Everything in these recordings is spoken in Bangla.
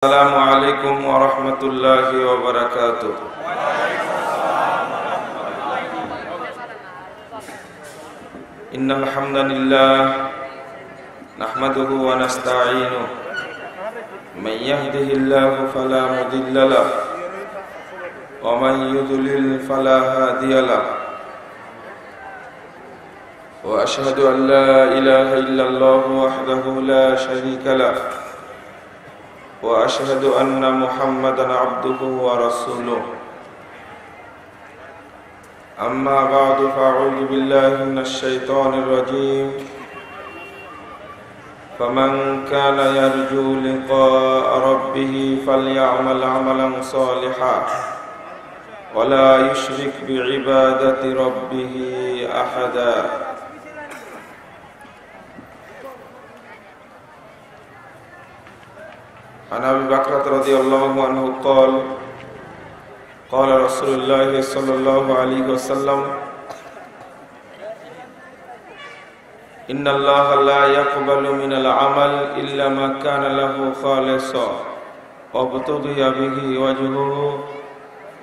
السلام عليكم ورحمة الله وبركاته. إن الحمد لله نحمده ونستعينه. من يهده الله فلا مضل له ومن يضلل فلا هادي له. وأشهد أن لا إله إلا الله وحده لا شريك له. وأشهد أن محمدا عبده ورسوله. أما بعد فأعوذ بالله من الشيطان الرجيم. فمن كان يرجو لقاء ربه فليعمل عملا صالحا ولا يشرك بعبادة ربه احدا. عن أبي بكر رضي الله عنه قال قال رسول الله صلى الله عليه وسلم إن الله لا يقبل من العمل إلا ما كان له خالصا وابتغي به وجهه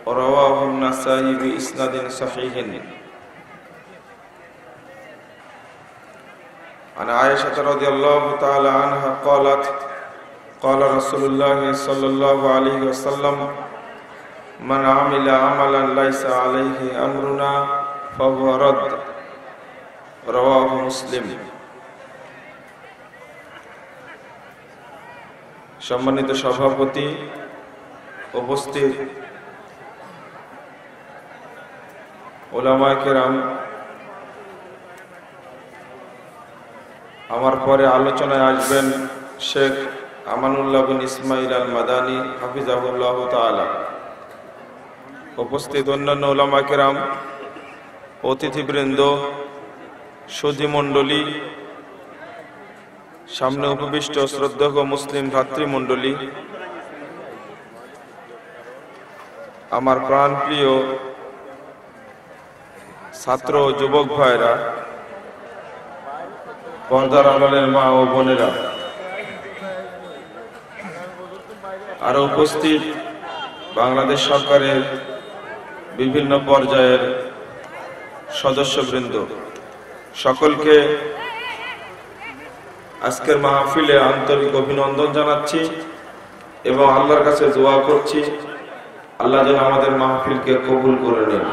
رواه النسائي بإسناد صحيح. عن عائشة رضي الله تعالى عنها قالت قال رسول الله صلى الله عليه وسلم من عمل عملا ليس عليه امرنا فهو رد رواه مسلم সম্মানিত সভাপতি উপস্থিত ওলামায় কেরাম আমার পরে আলোচনায় আসবেন শেখ আমানুল্লাহ বিন ইসমাইল আল মাদানী হাফিজাহুল্লাহ তালা উপস্থিত অন্যান্য ওলামা কেরাম, অতিথিবৃন্দ, সুধীমণ্ডলী, সামনে উপবিষ্ট শ্রদ্ধক মুসলিম ভাতৃমণ্ডলী, আমার প্রাণপ্রিয় ছাত্র ও যুবক ভাইরা পর্দার আলালের মা ও বোনেরা। আরও উপস্থিত বাংলাদেশ সরকারের বিভিন্ন পর্যায়ের সদস্যবৃন্দ। সকলকে আজকের মাহফিলে আন্তরিক অভিনন্দন জানাচ্ছি এবং আল্লাহর কাছে দোয়া করছি। আল্লাহ যেন আমাদের মাহফিলকে কবুল করে নেন।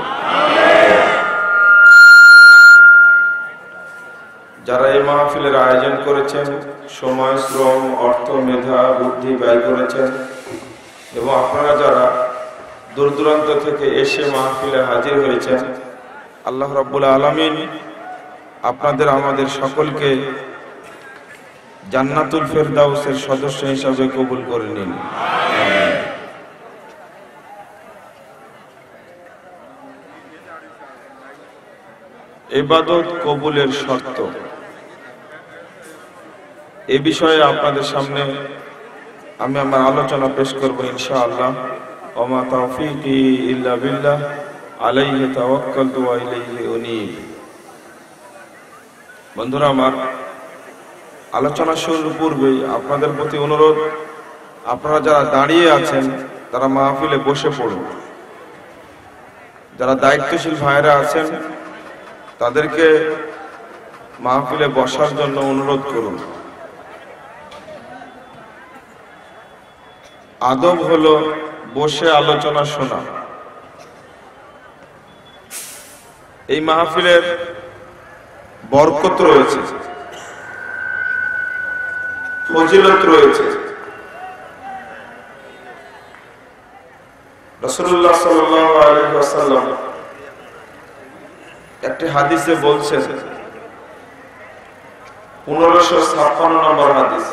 যারা এই মাহফিলের আয়োজন করেছেন, সময়, শ্রম, অর্থ, মেধা, বুদ্ধি ব্যয় করেছেন, এবং আপনারা যারা দূর দূরান্ত থেকে এসে মাহফিলে হাজির হয়েছেন, আল্লাহ রব্বুল আলমিন আপনাদের, আমাদের সকলকে জান্নাতুল ফেরদাউসের সদস্য হিসাবে কবুল করে নিন। এবাদত কবুলের শর্ত। এ বিষয়ে আপনাদের সামনে আমি আমার আলোচনা পেশ করব ইনশাআল্লাহ। ওমা তৌফিকি ইল্লা বিল্লাহ, আলাইহি বন্ধুরা আমার আলোচনা শুরুর পূর্বেই আপনাদের প্রতি অনুরোধ, আপনারা যারা দাঁড়িয়ে আছেন, তারা মাহফিলে বসে পড়ুন। যারা দায়িত্বশীল ভাইরা আছেন তাদেরকে মাহফিলে বসার জন্য অনুরোধ করুন। আদব হলো বসে আলোচনা শোনা। এই মাহফিলের বরকত রয়েছে। ফজিলত রয়েছে। রসুল্লাহ সাল্লাম একটি হাদিসে বলছেন, পনেরোশো ছাপ্পান্ন নম্বর হাদিস,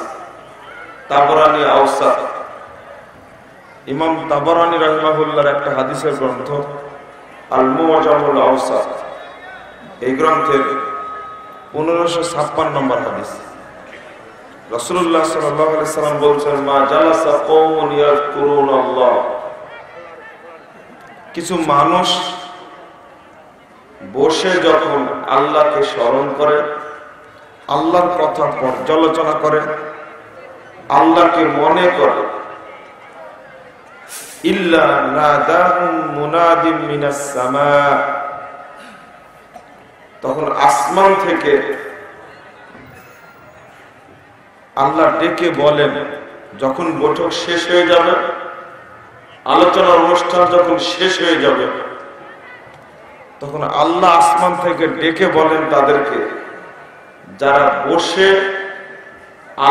তাবরানি আওসাদ ইমাম তাবরানি রহমাহুল্লার একটা হাদিসের গ্রন্থ আল মুআজামুল আওসাদ এই গ্রন্থের পনেরোশো ছাপ্পান্ন নম্বর হাদিস। বলছেন, মা জালাসা কিছু মানুষ বসে যখন আল্লাহকে স্মরণ করে, আল্লাহর কথা পর্যালোচনা করে, আল্লাহকে মনে করে তখন আসমান থেকে আল্লাহ ডেকে বলেন, যখন বৈঠক শেষ হয়ে যাবে, আলোচনার অনুষ্ঠান যখন শেষ হয়ে যাবে তখন আল্লাহ আসমান থেকে ডেকে বলেন তাদেরকে, যারা বসে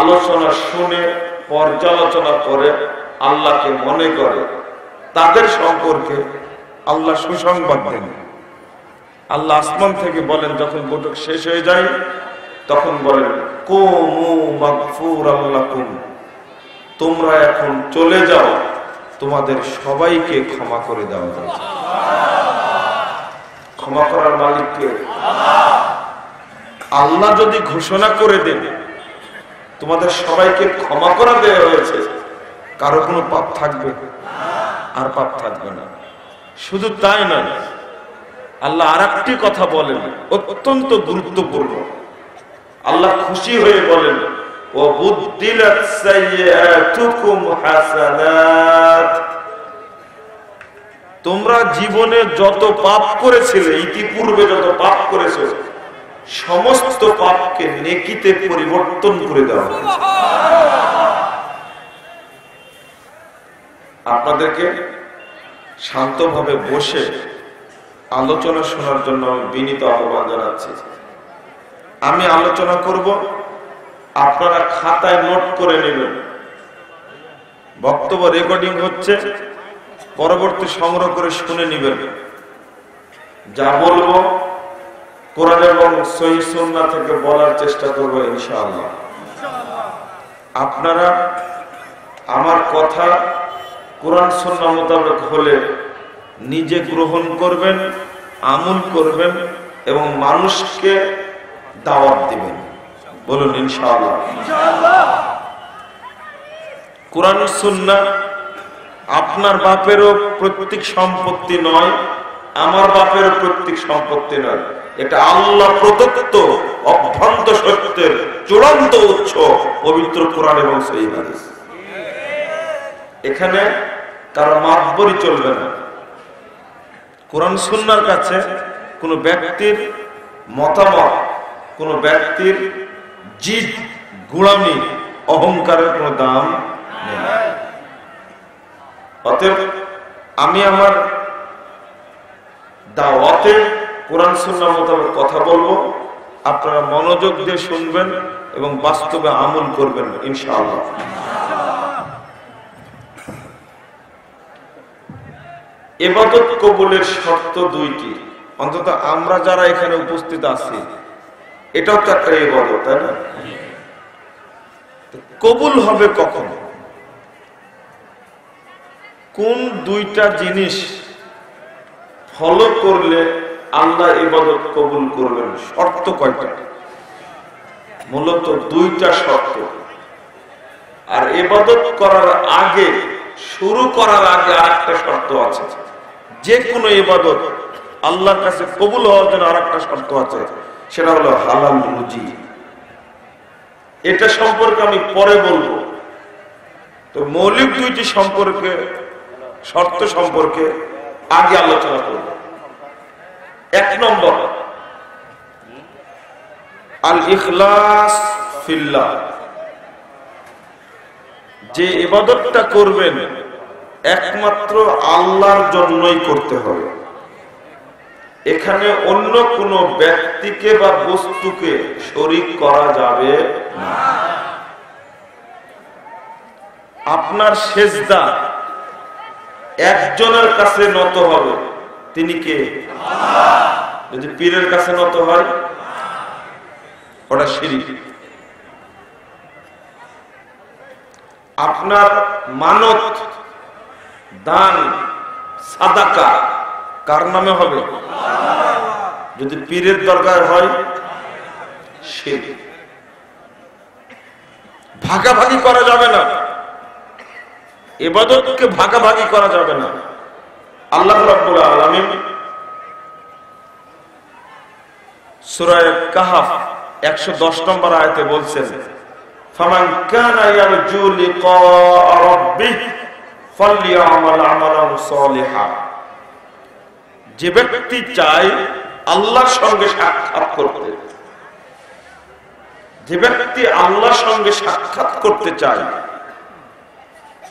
আলোচনা শুনে, পর্যালোচনা করে, আল্লাহকে মনে করে, তাদের সম্পর্কে আল্লাহ সুসংবাদ দেন। আল্লাহ আসমান থেকে বলেন, যখন বৈঠক শেষ হয়ে যায়, তখন বলেন তোমরা এখন চলে যাও, তোমাদের সবাইকে ক্ষমা করে দেওয়া হয়েছে। ক্ষমা করার মালিককে আল্লাহ যদি ঘোষণা করে দেন, তোমাদের সবাইকে ক্ষমা করা দেওয়া হয়েছে, কারও কোনো পাপ থাকবে আর পাপ থাকবে না। শুধু তাই নয়, আল্লাহ আর একটি কথা বলেন, অত্যন্ত গুরুত্বপূর্ণ। আল্লাহ খুশি হয়ে বলেন ও বুদ্দিলাত সাইয়্যাতুকুম হাসানাত। তোমরা জীবনে যত পাপ করেছিলে, ইতিপূর্বে যত পাপ করেছ, সমস্ত পাপকে নেকিতে পরিবর্তন করে দেওয়া আপনাদেরকে শান্তভাবে বসে আলোচনা শোনার জন্য বিনীত আহ্বান জানাচ্ছি। আমি আলোচনা করব, আপনারা খাতায় নোট করে নেবেন। বক্তব্য রেকর্ডিং হচ্ছে পরবর্তী সংগ্রহ করে শুনে নিবেন। যা বলব কোরআন এবং সহি থেকে বলার চেষ্টা করব ইনশাআল্লাহ। আপনারা আমার কথা কোরআন সুন্নাহ মোতাবেক হলে নিজে গ্রহণ করবেন আমল করবেন এবং মানুষকে দাওয়াত দিবেন। বলুন ইনশাআল্লাহ। কোরআন সুন্না আপনার বাপেরও প্রত্যেক সম্পত্তি নয়, আমার বাপেরও প্রত্যেক সম্পত্তি নয়। এটা আল্লাহ প্রদত্ত অভ্যন্ত সত্যের চূড়ান্ত উৎস পবিত্র কোরআন এবং সেই হাদিস। এখানে কারও মাতবরি চলবে না। কোরআন সুন্নার কাছে কোনো ব্যক্তির মতামত, কোনো ব্যক্তির জিদ গুড়ামি অহংকারের কোনো দাম নেই। অতএব আমি আমার দাওয়াতে কোরআন সুন্না মোতাবেক কথা বলব। আপনারা মনোযোগ দিয়ে শুনবেন এবং বাস্তবে আমল করবেন, ইনশাআল্লাহ। এবাদত কবুলের শর্ত দুইটি। অন্তত আমরা যারা এখানে উপস্থিত আছি, এটাও তো একটা এবাদত, তাই না? কবুল হবে কখন? কোন দুইটা জিনিস ফলো করলে আল্লাহ ইবাদত কবুল করবেন? শর্ত কয়টা? মূলত দুইটা শর্ত। আর ইবাদত করার আগে, শুরু করার আগে আরেকটা শর্ত আছে। যে কোনো ইবাদত আল্লাহর কাছে কবুল হওয়ার জন্য আরেকটা শর্ত আছে, সেটা হলো হালাল রুজি। এটা সম্পর্কে আমি পরে বলব। তো মৌলিক দুইটি সম্পর্কে শর্ত সম্পর্কে আগে আলোচনা করব। এক নম্বর আল ইখলাস ফিল্লাহ। যে ইবাদতটা করবেন, একমাত্র আল্লাহর জন্যই করতে হবে। এখানে অন্য কোনো ব্যক্তিকে বা বস্তুকে শরিক করা যাবে না। আপনার সেজদা একজনের কাছে নত হবে, তিনি কে? যদি পীরের কাছে নত হয়, ওটা শিরিক। আপনার মানত, দান, সাদাকা কার নামে হবে? যদি পীরের দরকার হয় সে ভাগাভাগি করা যাবে না। এবাদতকে ভাগাভাগি করা যাবে না। আল্লাহ রাব্বুল আলামিন সূরা কাহাফ 110 নম্বর আয়াতে বলছেন যে ব্যক্তি চায় আল্লাহর সঙ্গে সাক্ষাৎ করতে। যে ব্যক্তি আল্লাহর সঙ্গে সাক্ষাৎ করতে চায়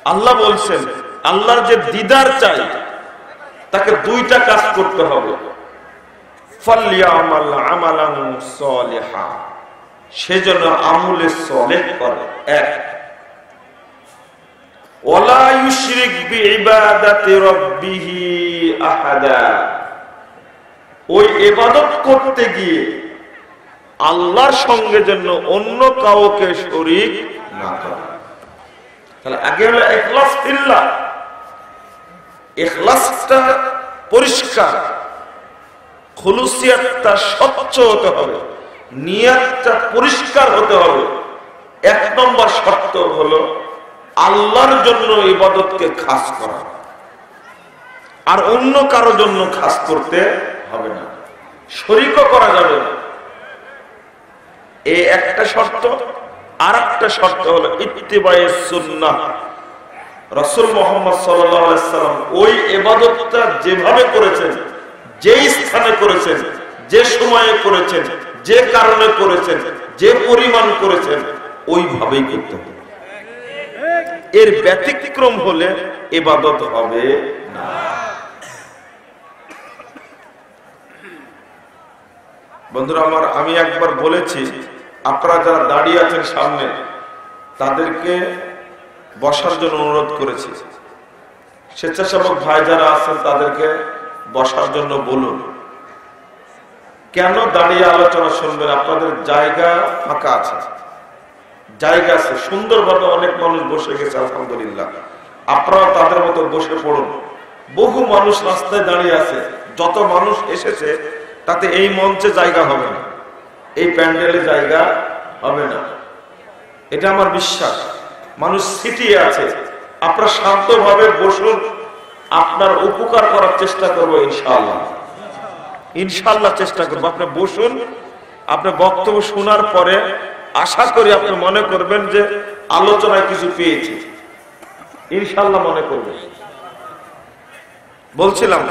আল্লাহ বলছেন, আল্লাহর যে দিদার চাই, তাকে দুইটা কাজ করতে হবে। আমালান সালিহা আমলে করে। এক। ওই করতে গিয়ে আল্লাহর সঙ্গে জন্য অন্য কাউকে শরীক না করে। তাহলে আগে হলো ইখলাস ফিল্লাহ ইখলাসটা পরিষ্কার। খুলুসিয়াতটা স্বচ্ছ হতে হবে। নিয়াতটা পরিষ্কার হতে হবে। এক নম্বর শর্ত হলো আল্লাহর জন্য ইবাদতকে খাস করা। আর অন্য কারও জন্য খাস করতে হবে না। শরিকও করা যাবে না। এই একটা শর্ত। আর একটা শর্ত হলো ইত্তিবায়ে সুন্নাহ। রসুল মোহাম্মদ সাল্লাম ওই এবাদতটা যেভাবে করেছেন, যেই স্থানে করেছেন, যে সময়ে করেছেন, যে কারণে করেছেন, যে পরিমাণ করেছেন, ওইভাবেই করতে হবে। এর ব্যতিক্রম হলে এবাদত হবে না। বন্ধুরা আমার, আমি একবার বলেছি আপনারা যারা দাঁড়িয়ে আছেন সামনে, তাদেরকে বসার জন্য অনুরোধ করেছি। স্বেচ্ছাসেবক ভাই যারা আছেন, তাদেরকে বসার জন্য বলুন। কেন দাঁড়িয়ে আলোচনা শুনবেন? আপনাদের জায়গা ফাঁকা আছে। জায়গা আছে। সুন্দরভাবে অনেক মানুষ বসে গেছে, আলহামদুলিল্লাহ। আপনারা তাদের মতো বসে পড়ুন। বহু মানুষ রাস্তায় দাঁড়িয়ে আছে। যত মানুষ এসেছে, তাতে এই মঞ্চে জায়গা হবে না। এই প্যান্ডেলে জায়গা হবে না। এটা আমার বিশ্বাস। মানুষ সিটিয়ে আছে। আপনারা শান্তভাবে বসুন। আপনার উপকার করার চেষ্টা করব ইনশাআল্লাহ। ইনশাল্লাহ চেষ্টা করব। আপনি বসুন। আপনি বক্তব্য শোনার পরে আশা করি আপনি মনে করবেন যে আলোচনায় কিছু পেয়েছি। ইনশাল্লাহ মনে করবেন। বলছিলাম,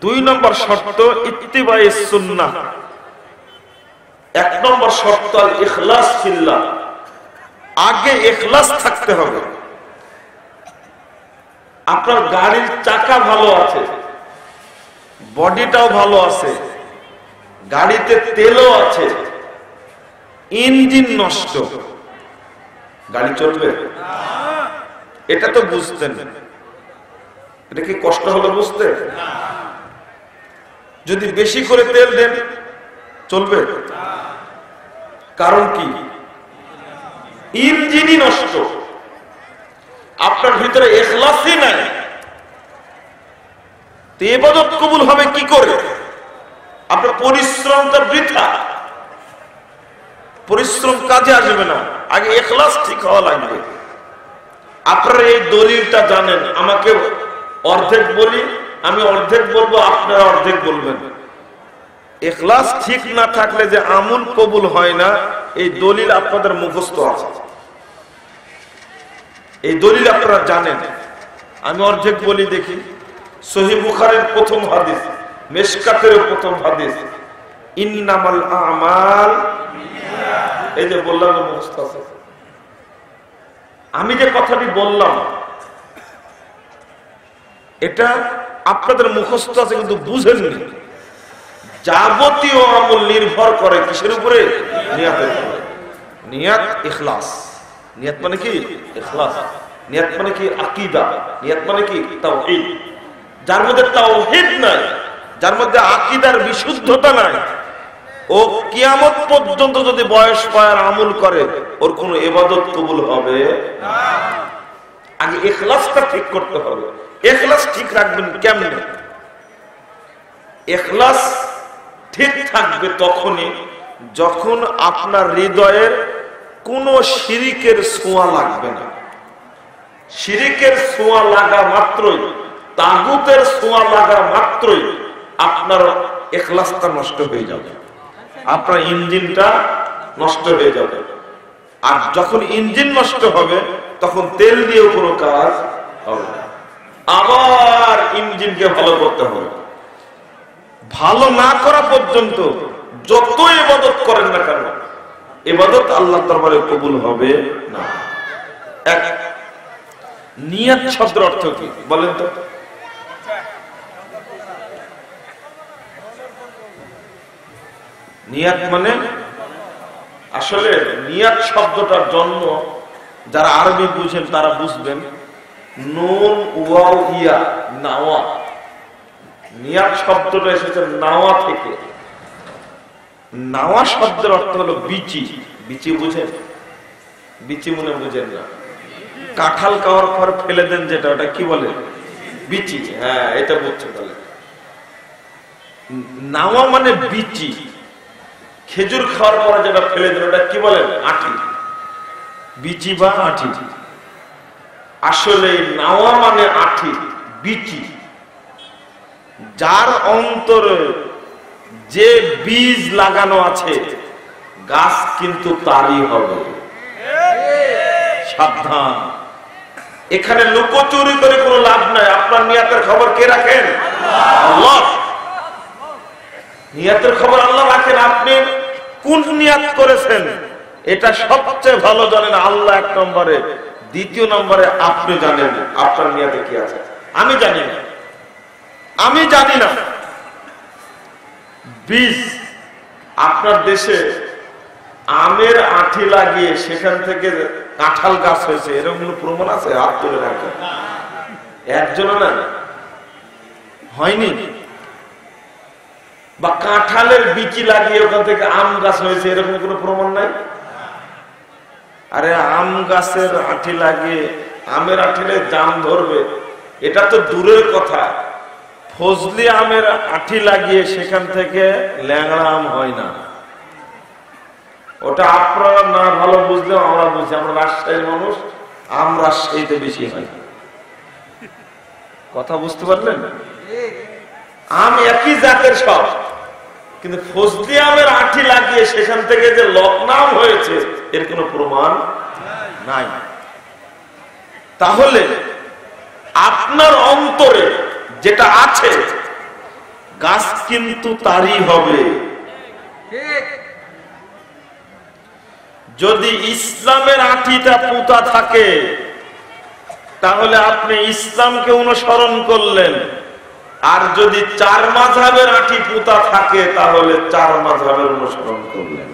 দুই নম্বর শর্ত ইত্তিবাই সুন্নাহ এক নম্বর শর্ত, আল ইখলাস ফিল্লাহ। আগে এখলাস থাকতে হবে। আপনার গাড়ির চাকা ভালো আছে, বডিটাও ভালো আছে, গাড়িতে তেলও আছে, ইঞ্জিন নষ্ট। গাড়ি চলবে? এটা তো বুঝতেন। এটা কি কষ্ট হলো বুঝতে? যদি বেশি করে তেল দেন, চলবে? কারণ কি? ইঞ্জিনই নষ্ট। আপনার ভিতরে এখলাসই নাই। এবাদত কবুল হবে কি করে? আপনার পরিশ্রমটা বৃথা। পরিশ্রম কাজে আসবে না। আগে এখলাস ঠিক হওয়া লাগবে। আপনারা এই দলিলটা জানেন। আমাকে অর্ধেক বলি, আমি অর্ধেক বলব, আপনারা অর্ধেক বলবেন। এখলাস ঠিক না থাকলে যে আমুল কবুল হয় না, এই দলিল আপনাদের মুখস্থ আছে। এই দলিল আপনারা জানেন। আমি অর্ধেক বলি দেখি। সহি বুখারের প্রথম হাদিস, মেশকাতের প্রথম হাদিস, ইন্নামাল আমাল, এই যে বললাম মুখস্থ আছে। আমি যে কথাটি বললাম, এটা আপনাদের মুখস্থ আছে কিন্তু বুঝেননি। যাবতীয় আমল নির্ভর করে কিসের উপরে? নিয়াতের উপরে। নিয়াত ইখলাস। নিয়াত মানে কি? ইখলাস। নিয়াত মানে কি? আকিদা। নিয়াত মানে কি? তাওহীদ। যার মধ্যে তাওহীদ নাই, যার মধ্যে আকিদার বিশুদ্ধতা নাই, ও কিয়ামত পর্যন্ত যদি বয়স পায়ার আমল করে, ওর কোন এবাদত কবুল হবে না। আগে এখলাসটা ঠিক করতে হবে। এখলাস ঠিক রাখবেন কেমনে? এখলাস ঠিক থাকবে তখনই যখন আপনার হৃদয়ের কোন শিরিকের ছোঁয়া লাগবে না। শিরিকের ছোঁয়া লাগা মাত্রই, তাগুতের ছোঁয়া লাগা মাত্রই আপনার এখলাসটা নষ্ট হয়ে যাবে। আপনার ইঞ্জিনটা নষ্ট হয়ে যাবে। আর যখন ইঞ্জিন নষ্ট হবে, তখন তেল দিয়েও কোনো কাজ হবে আবার ইঞ্জিনকে ভালো করতে হবে। ভালো না করা পর্যন্ত যত এবাদত করেন না কেন এবাদত আল্লাহ দরবারে কবুল হবে না। এক, নিয়াত শব্দের অর্থ কি? বলেন তো। নিয়াত মানে আসলে নিয়াত শব্দটার জন্ম যারা আরবি বুঝেন তারা বুঝবেন। নুন, ওয়াও, ইয়া, নাওয়া। নিয়াত শব্দটা এসেছে নাওয়া থেকে। নাওয়া শব্দের অর্থ হলো বিচি। বিচি বুঝেন? বিচি মনে বুঝেন না। কাঁঠাল খাওয়ার পর ফেলে দেন যেটা, ওটা কি বলে? বিচি। হ্যাঁ এটা বুঝছে তাহলে। নাওয়া মানে বিচি। খেজুর খাওয়ার পরে যেটা ফেলে দেন, ওটা কি বলেন? আঠি বিচি বা আঠি আসলে নাওয়া মানে আঠি বিচি। যার অন্তরে যে বীজ লাগানো আছে, গাছ কিন্তু তারই হবে। সাবধান। এখানে লুকোচুরি করে কোনো লাভ নাই। আপনার নিয়াতের খবর কে রাখেন? আল্লাহ। নিয়াতের খবর আল্লাহ রাখেন। আপনি কোন নিয়াত করেছেন? এটা সবচেয়ে ভালো জানেন আল্লাহ এক নম্বরে। দ্বিতীয় নম্বরে আপনি জানেন আপনার নিয়াতে কি আছে। আমি জানি না। আমি জানি না। বীজ আপনার দেশে আমের আঠি লাগিয়ে সেখান থেকে কাঁঠাল গাছ হয়েছে, এরকম কোনো প্রমাণ আছে? হাত তুলে রাখেন একজন না, হয়নি। বা কাঁঠালের বিচি লাগিয়ে ওখান থেকে আম গাছ হয়েছে, এরকম কোনো প্রমাণ নাই? আরে আম গাছের আঠি লাগিয়ে, আমের আঠিলে জাম ধরবে, এটা তো দূরের কথা। ফজলি আমের আঠি লাগিয়ে সেখান থেকে ল্যাংড়া আম হয় না। ওটা আপনারা না ভালো বুঝলেও আমরা বুঝি, আমরা রাজশাহীর মানুষ, আম রাজশাহীতে বেশি হয়। কথা বুঝতে পারলেন? আম একই জাতের সব, কিন্তু ফজলি আমের আঠি লাগিয়ে সেখান থেকে যে লকনাম হয়েছে, এর কোনো প্রমাণ নাই। তাহলে আপনার অন্তরে যেটা আছে, গাছ কিন্তু তারই হবে। যদি ইসলামের আঠিটা পুতা থাকে, তাহলে আপনি ইসলামকে অনুসরণ করলেন। আর যদি চার মাঝাবের আঠি পুতা থাকে, তাহলে চার মাঝাবের অনুসরণ করলেন।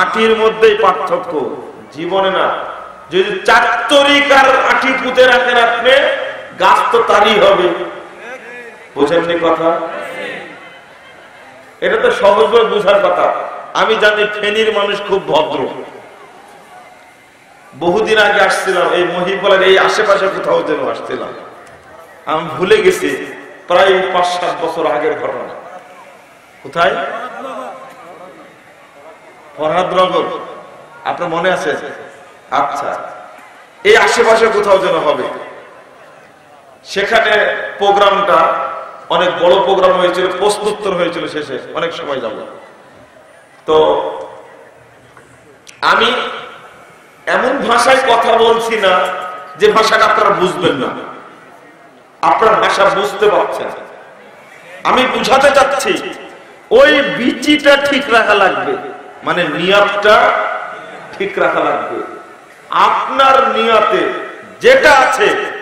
আঠির মধ্যেই পার্থক্য, জীবনে না। যদি চার তরিকার আঠি পুঁতে রাখেন আপনি গাছ তো তারই হবে। বোঝেননি কথা? এটা তো সহজভাবে বুঝার কথা। আমি জানি ফেনীর মানুষ খুব ভদ্র। বহুদিন আগে আসছিলাম, এই মহিবলের এই আশেপাশে কোথাও যেন আসছিলাম। আমি ভুলে গেছি, প্রায় পাঁচ সাত বছর আগের ঘটনা। কোথায়? ফরহাদনগর। আপনার মনে আছে? আচ্ছা। এই আশেপাশে কোথাও যেন হবে। সেখানে প্রোগ্রামটা, অনেক বড় প্রোগ্রাম হয়েছিল, প্রশ্নোত্তর হয়েছিল শেষে, অনেক সময় যাব। তো আমি এমন ভাষায় কথা বলছি না যে ভাষাটা আপনারা বুঝবেন না। আপনার ভাষা বুঝতে পারছেন। আমি বুঝাতে চাচ্ছি, ওই বিচিটা ঠিক রাখা লাগবে। মানে নিয়তটা ঠিক রাখা লাগবে। আপনার নিয়তে যেটা আছে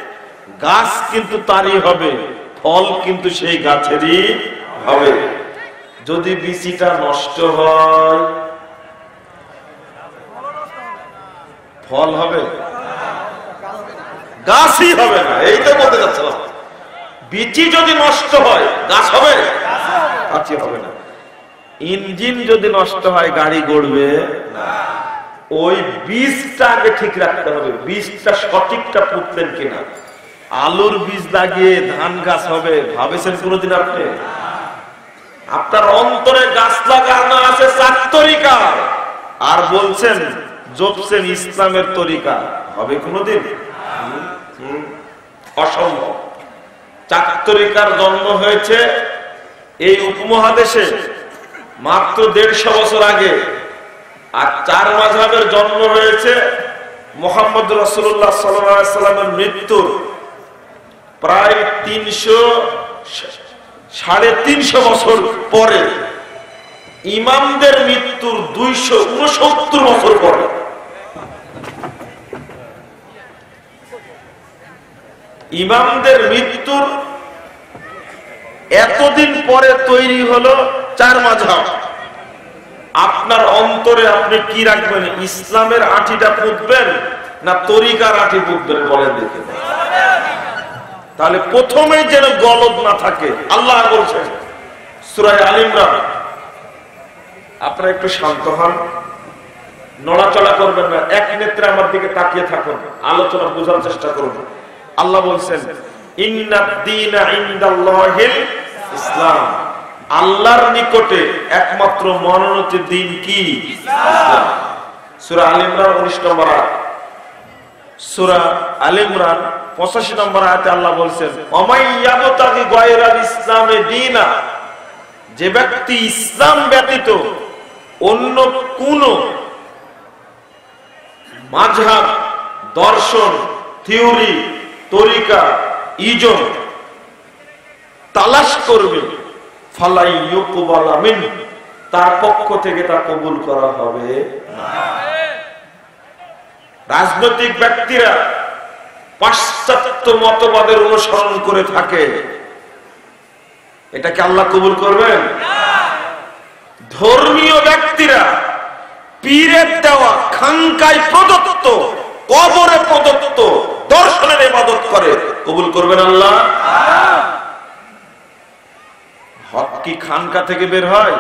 গাছ কিন্তু তারই হবে, ফল কিন্তু সেই গাছেরই হবে। যদি বিচিটা নষ্ট হয়, ফল হবে? গাছই হবে না, এই তো বলতে চাচ্ছিলাম বিচি যদি নষ্ট হয়, গাছ হবে? গাছই হবে না। ইঞ্জিন যদি নষ্ট হয়, গাড়ি গড়বে? ওই বীজটা আগে ঠিক রাখতে হবে, বীজটা সঠিকটা পুঁতলেন কিনা। আলুর বীজ লাগিয়ে ধান গাছ হবে, ভাবেছেন কোনোদিন আপনি? আপনার অন্তরে গাছ লাগানো আছে চার তরিকা। আর বলছেন, জপছেন ইসলামের তরিকা। হবে কোনোদিন? অসম্ভব। চার তরিকার জন্ম হয়েছে এই উপমহাদেশে মাত্র দেড়শো বছর আগে। আর চার মাঝাবের জন্ম হয়েছে মোহাম্মদ রসুল্লাহ সাল্লামের মৃত্যুর। প্রায় তিনশো, সাড়ে তিনশো বছর পরে ইমামদের মৃত্যুর দুইশো উনসত্তর বছর পরে। ইমামদের মৃত্যুর এতদিন পরে তৈরি হলো চার মাঝাব আপনার অন্তরে আপনি কি রাখবেন? ইসলামের আঠিটা পুঁতবেন না তরিকার আঠি পুঁতবেন বলেন দেখে। তাহলে প্রথমেই যেন গলদ না থাকে। আল্লাহ বলছেন সুরাই আলিমরান আপনারা একটু শান্ত হন। নড়াচড়া করবেন না। এক নেত্রে আমার দিকে তাকিয়ে থাকুন। আলোচনা বোঝার চেষ্টা করুন। আল্লাহ বলছেন ইসলাম। আল্লাহর নিকটে একমাত্র মনোনীত দিন কি? সুরা আল ইমরান উনিশ নম্বর সুরা আল ইমরান পঁচাশি নম্বর আয়াতে আল্লাহ বলছেন ইসলামে দিনা যে ব্যক্তি ইসলাম ব্যতীত অন্য কোন মাঝহাব, দর্শন, থিওরি, তরিকা, ইজন তালাশ করবে, ফালাই আমিন তার পক্ষ থেকে তা কবুল করা হবে রাজনৈতিক ব্যক্তিরা পাশ্চাত্য মতবাদের অনুসরণ করে থাকে। এটাকে আল্লাহ কবুল করবেন? ধর্মীয় ব্যক্তিরা পীরের দেওয়া খাঙ্কায় প্রদত্ত, কবরে প্রদত্ত দর্শনের ইবাদত করে। কবুল করবেন আল্লাহ? হক কি খানকা থেকে বের হয়?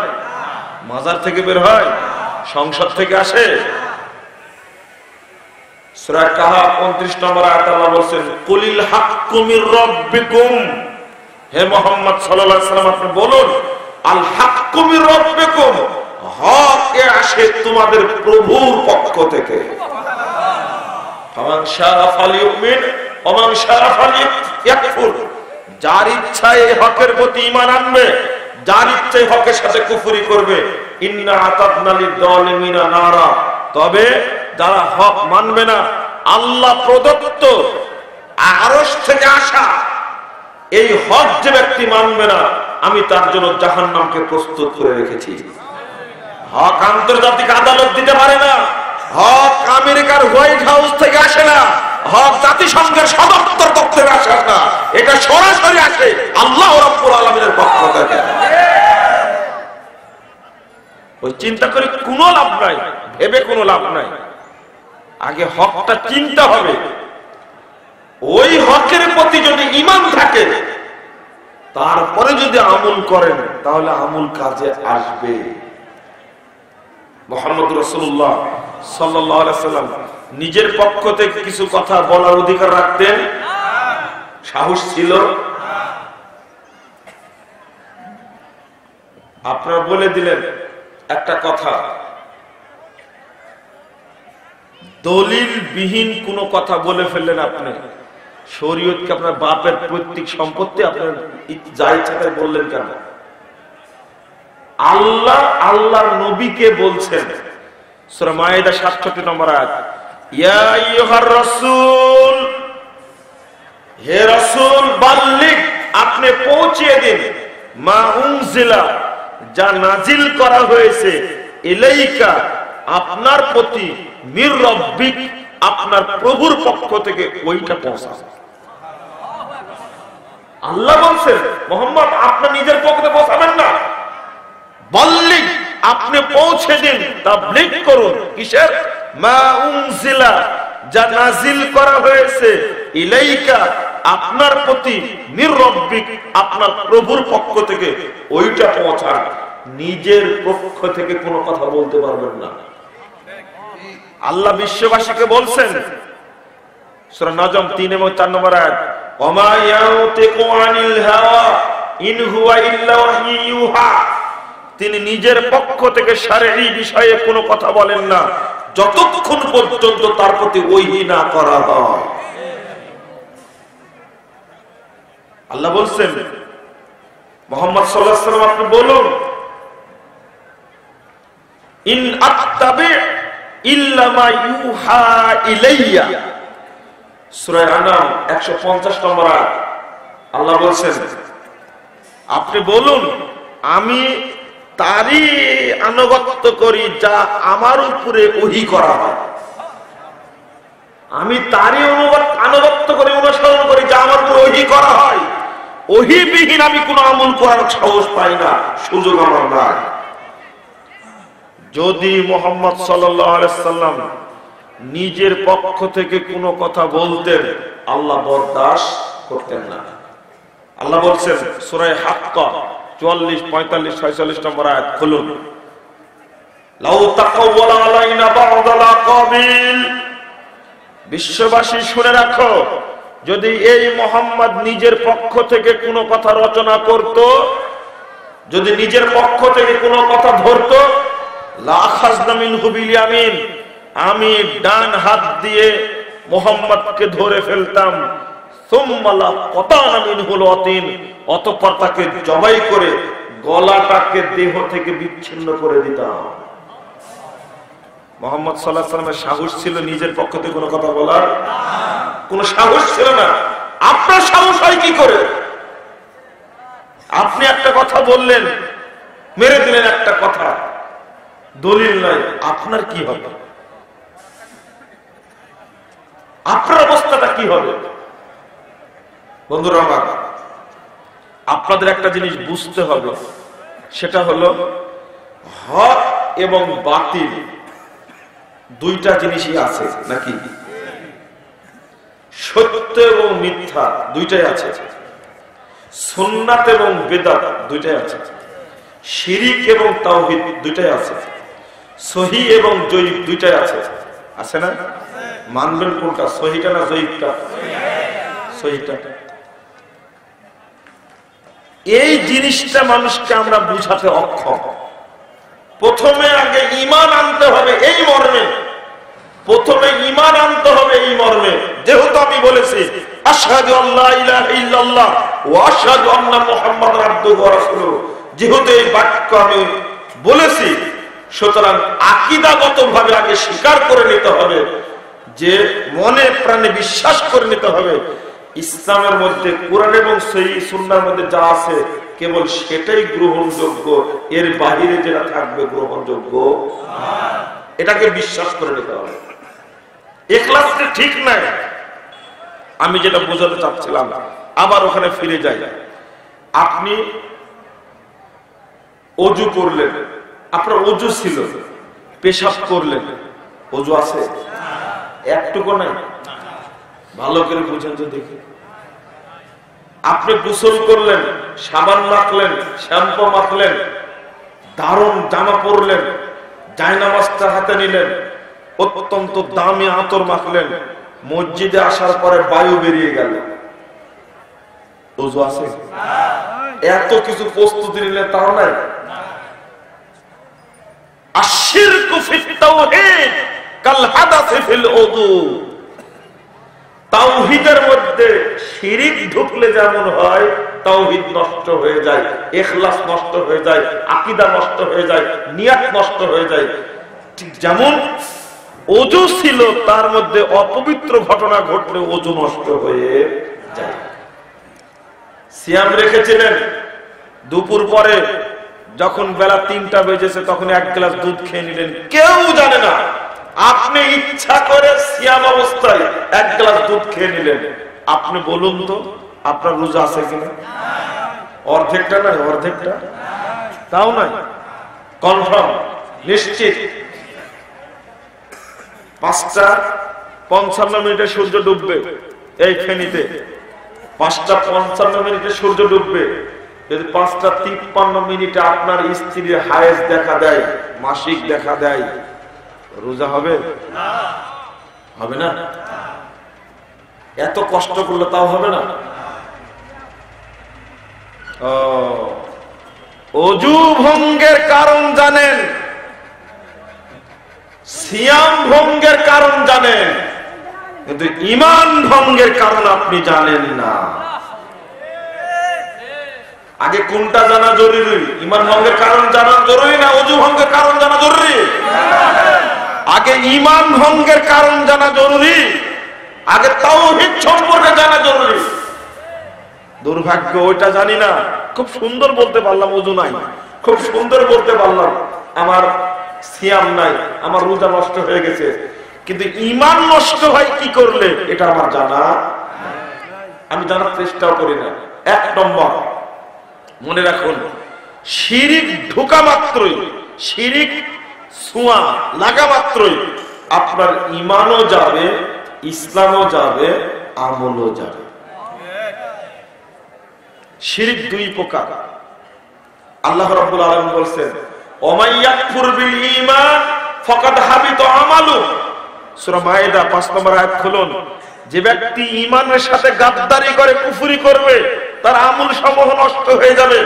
মাজার থেকে বের হয়? সংসদ থেকে আসে? সূরা কাহাফ 29 নম্বর আয়াত আল্লাহ বলেন কুলিল মির হে মোহাম্মদ সাল্লাল্লাহু আলাইহি আপনি বলুন, আল মির হক আসে তোমাদের প্রভুর পক্ষ থেকে। ফামান শাআ ফালিউমিন মান যার ইচ্ছা এই হকের প্রতি ঈমান আনবে, যার ইচ্ছা হকের সাথে কুফরি করবে, ইন্না আতাদনা লিয-যালিমিনা নারা। তবে যারা হক মানবে না, আল্লাহ প্রদত্ত আরশ থেকে আসা এই হক যে ব্যক্তি মানবে না, আমি তার জন্য জাহান্নামকে প্রস্তুত করে রেখেছি। হক আন্তর্জাতিক আদালত দিতে পারে না, হক আমেরিকার হোয়াইট হাউস থেকে আসে না, হক জাতিসংঘের সদর দপ্তর থেকে আসে না, এটা সরাসরি আসে আল্লাহ রাব্বুল আলামিনের পক্ষ থেকে। ওই চিন্তা করে কোনো লাভ নাই, ভেবে কোনো লাভ নাই। আগে হকটা চিন্তা হবে। ওই হকের প্রতি যদি ইমান থাকে, তারপরে যদি আমল করেন, তাহলে আমল কাজে আসবে। মোহাম্মদ রসুল্লাহ সাল্লাম নিজের পক্ষ থেকে কিছু কথা বলার অধিকার রাখতেন? সাহস ছিল? আপনারা বলে দিলেন, একটা কথা দলিল বিহীন কোন কথা বলে ফেললেন আপনি। শরীয়তকে আপনার বাপের প্রত্যেক সম্পত্তি আপনার যা ইচ্ছা তাই বললেন কেন? আল্লাহ আল্লাহর নবীকে বলছেন। সূরা মায়েদা 67 নম্বর আয়াত হে রাসূল, বাল্লিগ, আপনি পৌঁছিয়ে দিন। মা উনজিলা, যা নাজিল করা হয়েছে, ইলাইকা আপনার প্রতি মির রব্বিক আপনার প্রভুর পক্ষ থেকে ওইটা পৌঁছাবে আল্লাহ বলছেন, মোহাম্মদ আপনার নিজের পক্ষে পৌঁছাবেন না। আপনি পৌঁছে দিন, তাবলীগ করুন। কিসের? মা যা নাজিল করা হয়েছে, ইলাইকা, আপনার প্রতি নিরব্বিক আপনার প্রভুর পক্ষ থেকে ওইটা পৌঁছান। নিজের পক্ষ থেকে কোনো কথা বলতে পারবেন না। আল্লাহ বিশ্ববাসীকে বলছেন নজম 3 এবং 4 নম্বর তিনি নিজের পক্ষ থেকে শারীরিক বিষয়ে কোনো কথা বলেন না, যতক্ষণ পর্যন্ত তার প্রতি ওহি না করা হয়। আল্লাহ বলছেন, মোহাম্মদ সাল্লাল্লাহু আলাইহি আপনি বলুন, ইন ইল্লামা ইউহা ইলাইয়া। সূরা আনাম 150 নম্বর আয়াত। আল্লাহ বলছেন, আপনি বলুন, আমি তারই আনুগত্য করি যা আমার উপরে ওহি করা হয়। আমি তারই আনুগত্য করে, অনুসরণ করি যা আমার উপরে ওহি করা হয়। ওহিবিহীন আমি কোনো আমল করার সাহস পাই না, সুযোগ আমার নাই। যদি মোহাম্মদ সাল্লাম নিজের পক্ষ থেকে কোনো কথা বলতেন, আল্লাহ বরদাস করতেন না। আল্লাহ বলছেন সুরাই হাক্কা, চুয়াল্লিশ, পঁয়তাল্লিশ, ছয়চল্লিশ নম্বর আয়াত খুলুন। বিশ্ববাসী শুনে রাখো, যদি এই মোহাম্মদ নিজের পক্ষ থেকে কোনো কথা রচনা করত, যদি নিজের পক্ষ থেকে কোনো কথা ধরত আমি ডান হাত দিয়ে মোহাম্মদকে ধরে ফেলতাম। মোহাম্মদ সাল্লাহ সাহস ছিল নিজের পক্ষ থেকে কোনো কথা বলার? কোন সাহস ছিল না। আপনার সাহস হয় কি করে? আপনি একটা কথা বললেন, মেরে দিলেন একটা কথা। দলিল নাই, আপনার কি হবে? আপনার অবস্থাটা কি হবে? বন্ধুরা আমার, আপনাদের একটা জিনিস বুঝতে হবে, সেটা হলো হক এবং বাতিল দুইটা জিনিসই আছে নাকি? সত্য এবং মিথ্যা দুইটাই আছে। সুন্নাত এবং বেদাত দুইটাই আছে। শিরিক এবং তাওহিদ দুইটাই আছে। সহি এবং জয়ীব দুইটাই আছে। আছে না? মানবেন কোনটা? সহিটা না জয়ীবটা? সহিটা। এই জিনিসটা মানুষকে আমরা বুঝাতে অক্ষম। প্রথমে আগে ইমান আনতে হবে এই মর্মে। প্রথমে ইমান আনতে হবে এই মর্মে। যেহেতু আমি বলেছি আবদুহু যেহেতু এই বাক্য আমি বলেছি সুতরাং আকীদাগত ভাবে আগে স্বীকার করে নিতে হবে যে মনে প্রাণে বিশ্বাস করে নিতে হবে। ইসলামের মধ্যে কোরআন এবং সহি সুন্নার মধ্যে যা আছে, কেবল সেটাই গ্রহণযোগ্য। এর বাহিরে যেটা থাকবে গ্রহণযোগ্য, এটাকে বিশ্বাস করে নিতে হবে। এখলাসটা ঠিক নাই। আমি যেটা বোঝাতে চাচ্ছিলাম, আবার ওখানে ফিরে যাই। আপনি অজু করলেন আপনার অজু ছিল, পেশাব করলেন। অজু আছে? একটুকু নাই? ভালো করে বুঝেন তো দেখি। আপনি গোসল করলেন, সাবান মাখলেন, শ্যাম্পু মাখলেন, দারুণ জামা পরলেন, জায়নামাজটা হাতে নিলেন, অত্যন্ত দামি আতর মাখলেন, মসজিদে আসার পরে বায়ু বেরিয়ে গেল। ওজু আছে? এত কিছু প্রস্তুতি নিলে তাও নাই? মধ্যে শিরিক ঢুকলে যেমন হয় নষ্ট হয়ে যায় নষ্ট হয়ে যায় নষ্ট হয়ে যায়, নিয়াত নষ্ট হয়ে যায়। ঠিক যেমন ওজু ছিল, তার মধ্যে অপবিত্র ঘটনা ঘটলে ওজু নষ্ট হয়ে যায়। সিয়াম রেখেছিলেন। দুপুর পরে যখন বেলা তিনটা বেজেছে, তখন এক গ্লাস দুধ খেয়ে নিলেন। কেউ জানে না। আপনি ইচ্ছা করে সিয়াম অবস্থায় এক গ্লাস দুধ খেয়ে নিলেন। আপনি বলুন তো, আপনার রোজা আছে কিনা? অর্ধেকটা নাই অর্ধেকটা? তাও নাই কনফার্ম, নিশ্চিত। পাঁচটা পঞ্চান্ন মিনিটে সূর্য ডুববে এই ফেনীতে। পাঁচটা পঞ্চান্ন মিনিটে সূর্য ডুববে। যদি পাঁচটা তিপ্পান্ন মিনিটে আপনার স্ত্রীর হায়েস দেখা দেয়, মাসিক দেখা দেয়, রোজা হবে? হবে না? এত কষ্ট করলে তাও হবে না? অজু ভঙ্গের কারণ জানেন, সিয়াম ভঙ্গের কারণ জানেন, কিন্তু ইমান ভঙ্গের কারণ আপনি জানেন না। আগে কোনটা জানা জরুরি? ইমান ভঙ্গের কারণ জানা জরুরি না অজু ভঙ্গের কারণ জানা জরুরি? আগে ইমান ভঙ্গের কারণ জানা জরুরি। আগে তাওহীদ সম্পর্কে জানা জরুরি। দুর্ভাগ্য, ওইটা জানি না। খুব সুন্দর বলতে পারলাম ওজু নাই। খুব সুন্দর বলতে পারলাম। আমার সিয়াম নাই, আমার রোজা নষ্ট হয়ে গেছে। কিন্তু ইমান নষ্ট হয় কি করলে, এটা আমার জানা। আমি জানার চেষ্টাও করি না। এক নম্বর মনে রাখুন, শিরিক ঢোকা মাত্রই, শিরিক ছোঁয়া লাগা মাত্রই আপনার ইমানও যাবে, ইসলামও যাবে, আমলও যাবে। শিরিক দুই প্রকার। আল্লাহ রাব্বুল আলামিন বলছেন ওমাইয়াকফুর বিল ঈমান ফাকাদ হাবিত আমালু। সূরা মাইদা 5 নম্বর আয়াত খুলুন, যে ব্যক্তি ঈমানের সাথে গাদ্দারি করে, কুফরি করবে তার আমল সমূহ নষ্ট হয়ে যাবে।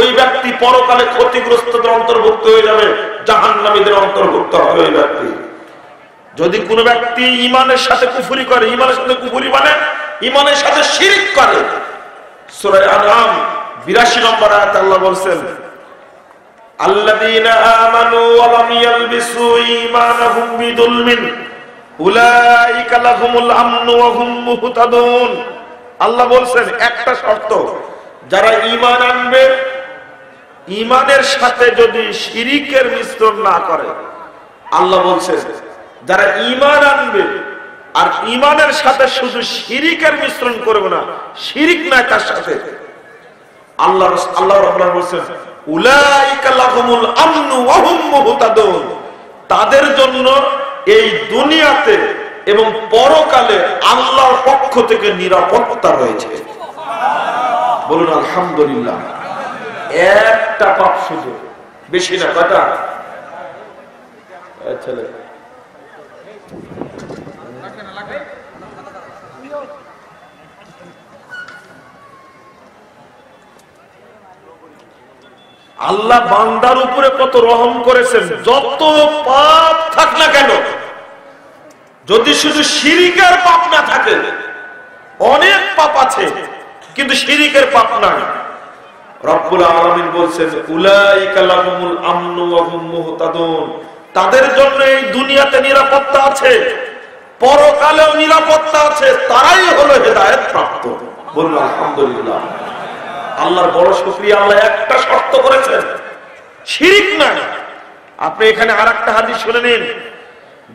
ওই ব্যক্তি পরকালে ক্ষতিগ্রস্তদের অন্তর্ভুক্ত হয়ে যাবে, জাহান্নামীদের অন্তর্ভুক্ত হবে ওই ব্যক্তি। যদি কোন ব্যক্তি ইমানের সাথে কুফুরি করে ইমানের সাথে কুফুরি মানে ইমানের সাথে শিরিক করে। 82 নম্বর আয়াত আল্লাহ বলছেন, আল্লাযীনা আমানু ওয়া লাম ইয়ালবিসু বিযুলমিন। আল্লাহ বলছেন, একটা শর্ত, যারা ঈমান আনবে, ঈমানের সাথে যদি শিরিকের মিশ্রণ না করে, আল্লাহ বলছেন, যারা ঈমান আনবে, আর ঈমানের সাথে শুধু শিরিকের মিশ্রণ করবে না, শিরিক না তার সাথে, আল্লাহ আল্লাহ রাব্বুল বলছেন, উলাইকা লাহুমুল আমনু ওয়া তাদের জন্য এই দুনিয়াতে এবং পরকালে আল্লাহর পক্ষ থেকে নিরাপত্তা রয়েছে। বলুন, আলহামদুলিল্লাহ। একটা পাপ শুধু। বেশি না কটা ছেলে। আল্লাহ বান্দার উপরে কত রহম করেছেন, যত পাপ থাক না কেন, যদি শুধু শিরিকের পাপ না থাকে, অনেক পাপ আছে, কিন্তু শিরিকের পাপ আলামিন বলছেন তাদের জন্য এই দুনিয়াতে নিরাপত্তা আছে, পরকালেও নিরাপত্তা আছে, তারাই হলো হেদায়েত প্রাপ্ত বলুন, আলহামদুলিল্লাহ। আল্লাহর বড় শুকরিয়া আল্লাহ একটা শর্ত করেছেন। শিরিক নাই। আপনি এখানে আর একটা হাদিস শুনে নিন।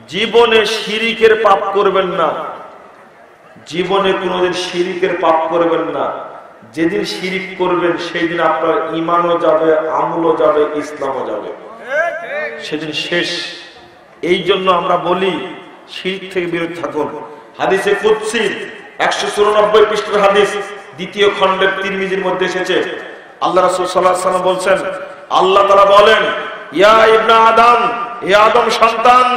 জীবনে শিরিকের পাপ করবেন না। জীবনে কোনোদিন শিরিকের পাপ করবেন না। যেদিন শিরিক করবেন সেই দিন আপনার ইমানও যাবে, আমলও যাবে, ইসলামও যাবে। সেদিন শেষ। এই জন্য আমরা বলি, শিরিক থেকে বিরত থাকুন। হাদিসে কুৎসি একশো চুরানব্বই পৃষ্ঠের হাদিস। দ্বিতীয় খণ্ডের তিরমিজির মধ্যে এসেছে। আল্লাহ রাসূল সাল্লাল্লাহু আলাইহি ওয়াসাল্লাম বলছেন, আল্লাহ তাআলা বলেন, ইয়া ইবনা আদম, হে আদম সন্তান,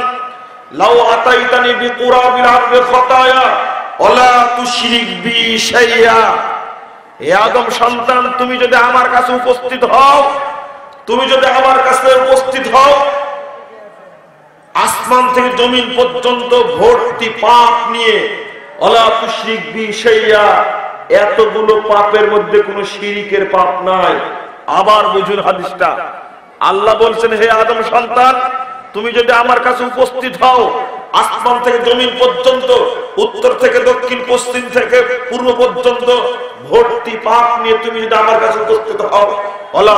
লাউ আতাইতানি বিকুরাবিল আরদি খাতায়া, ওয়ালা তুশরিক বি শাইয়া। হে আদম সন্তান, তুমি যদি আমার কাছে উপস্থিত হও, তুমি যদি আমার কাছে উপস্থিত হও, আসমান থেকে জমিন পর্যন্ত ভর্তি পাপ নিয়ে অলা তুশরিক বি শাইয়া এতগুলো পাপের মধ্যে কোনো শিরিকের পাপ নাই। আবার বুঝুন হাদিসটা। আল্লাহ বলছেন, হে আদম সন্তান, তুমি যদি আমার কাছে উপস্থিত হও, আসমান থেকে জমিন পর্যন্ত, উত্তর থেকে দক্ষিণ, পশ্চিম থেকে পূর্ব পর্যন্ত, ভর্তি পাপ নিয়ে তুমি যদি আমার কাছে উপস্থিত হও, অলা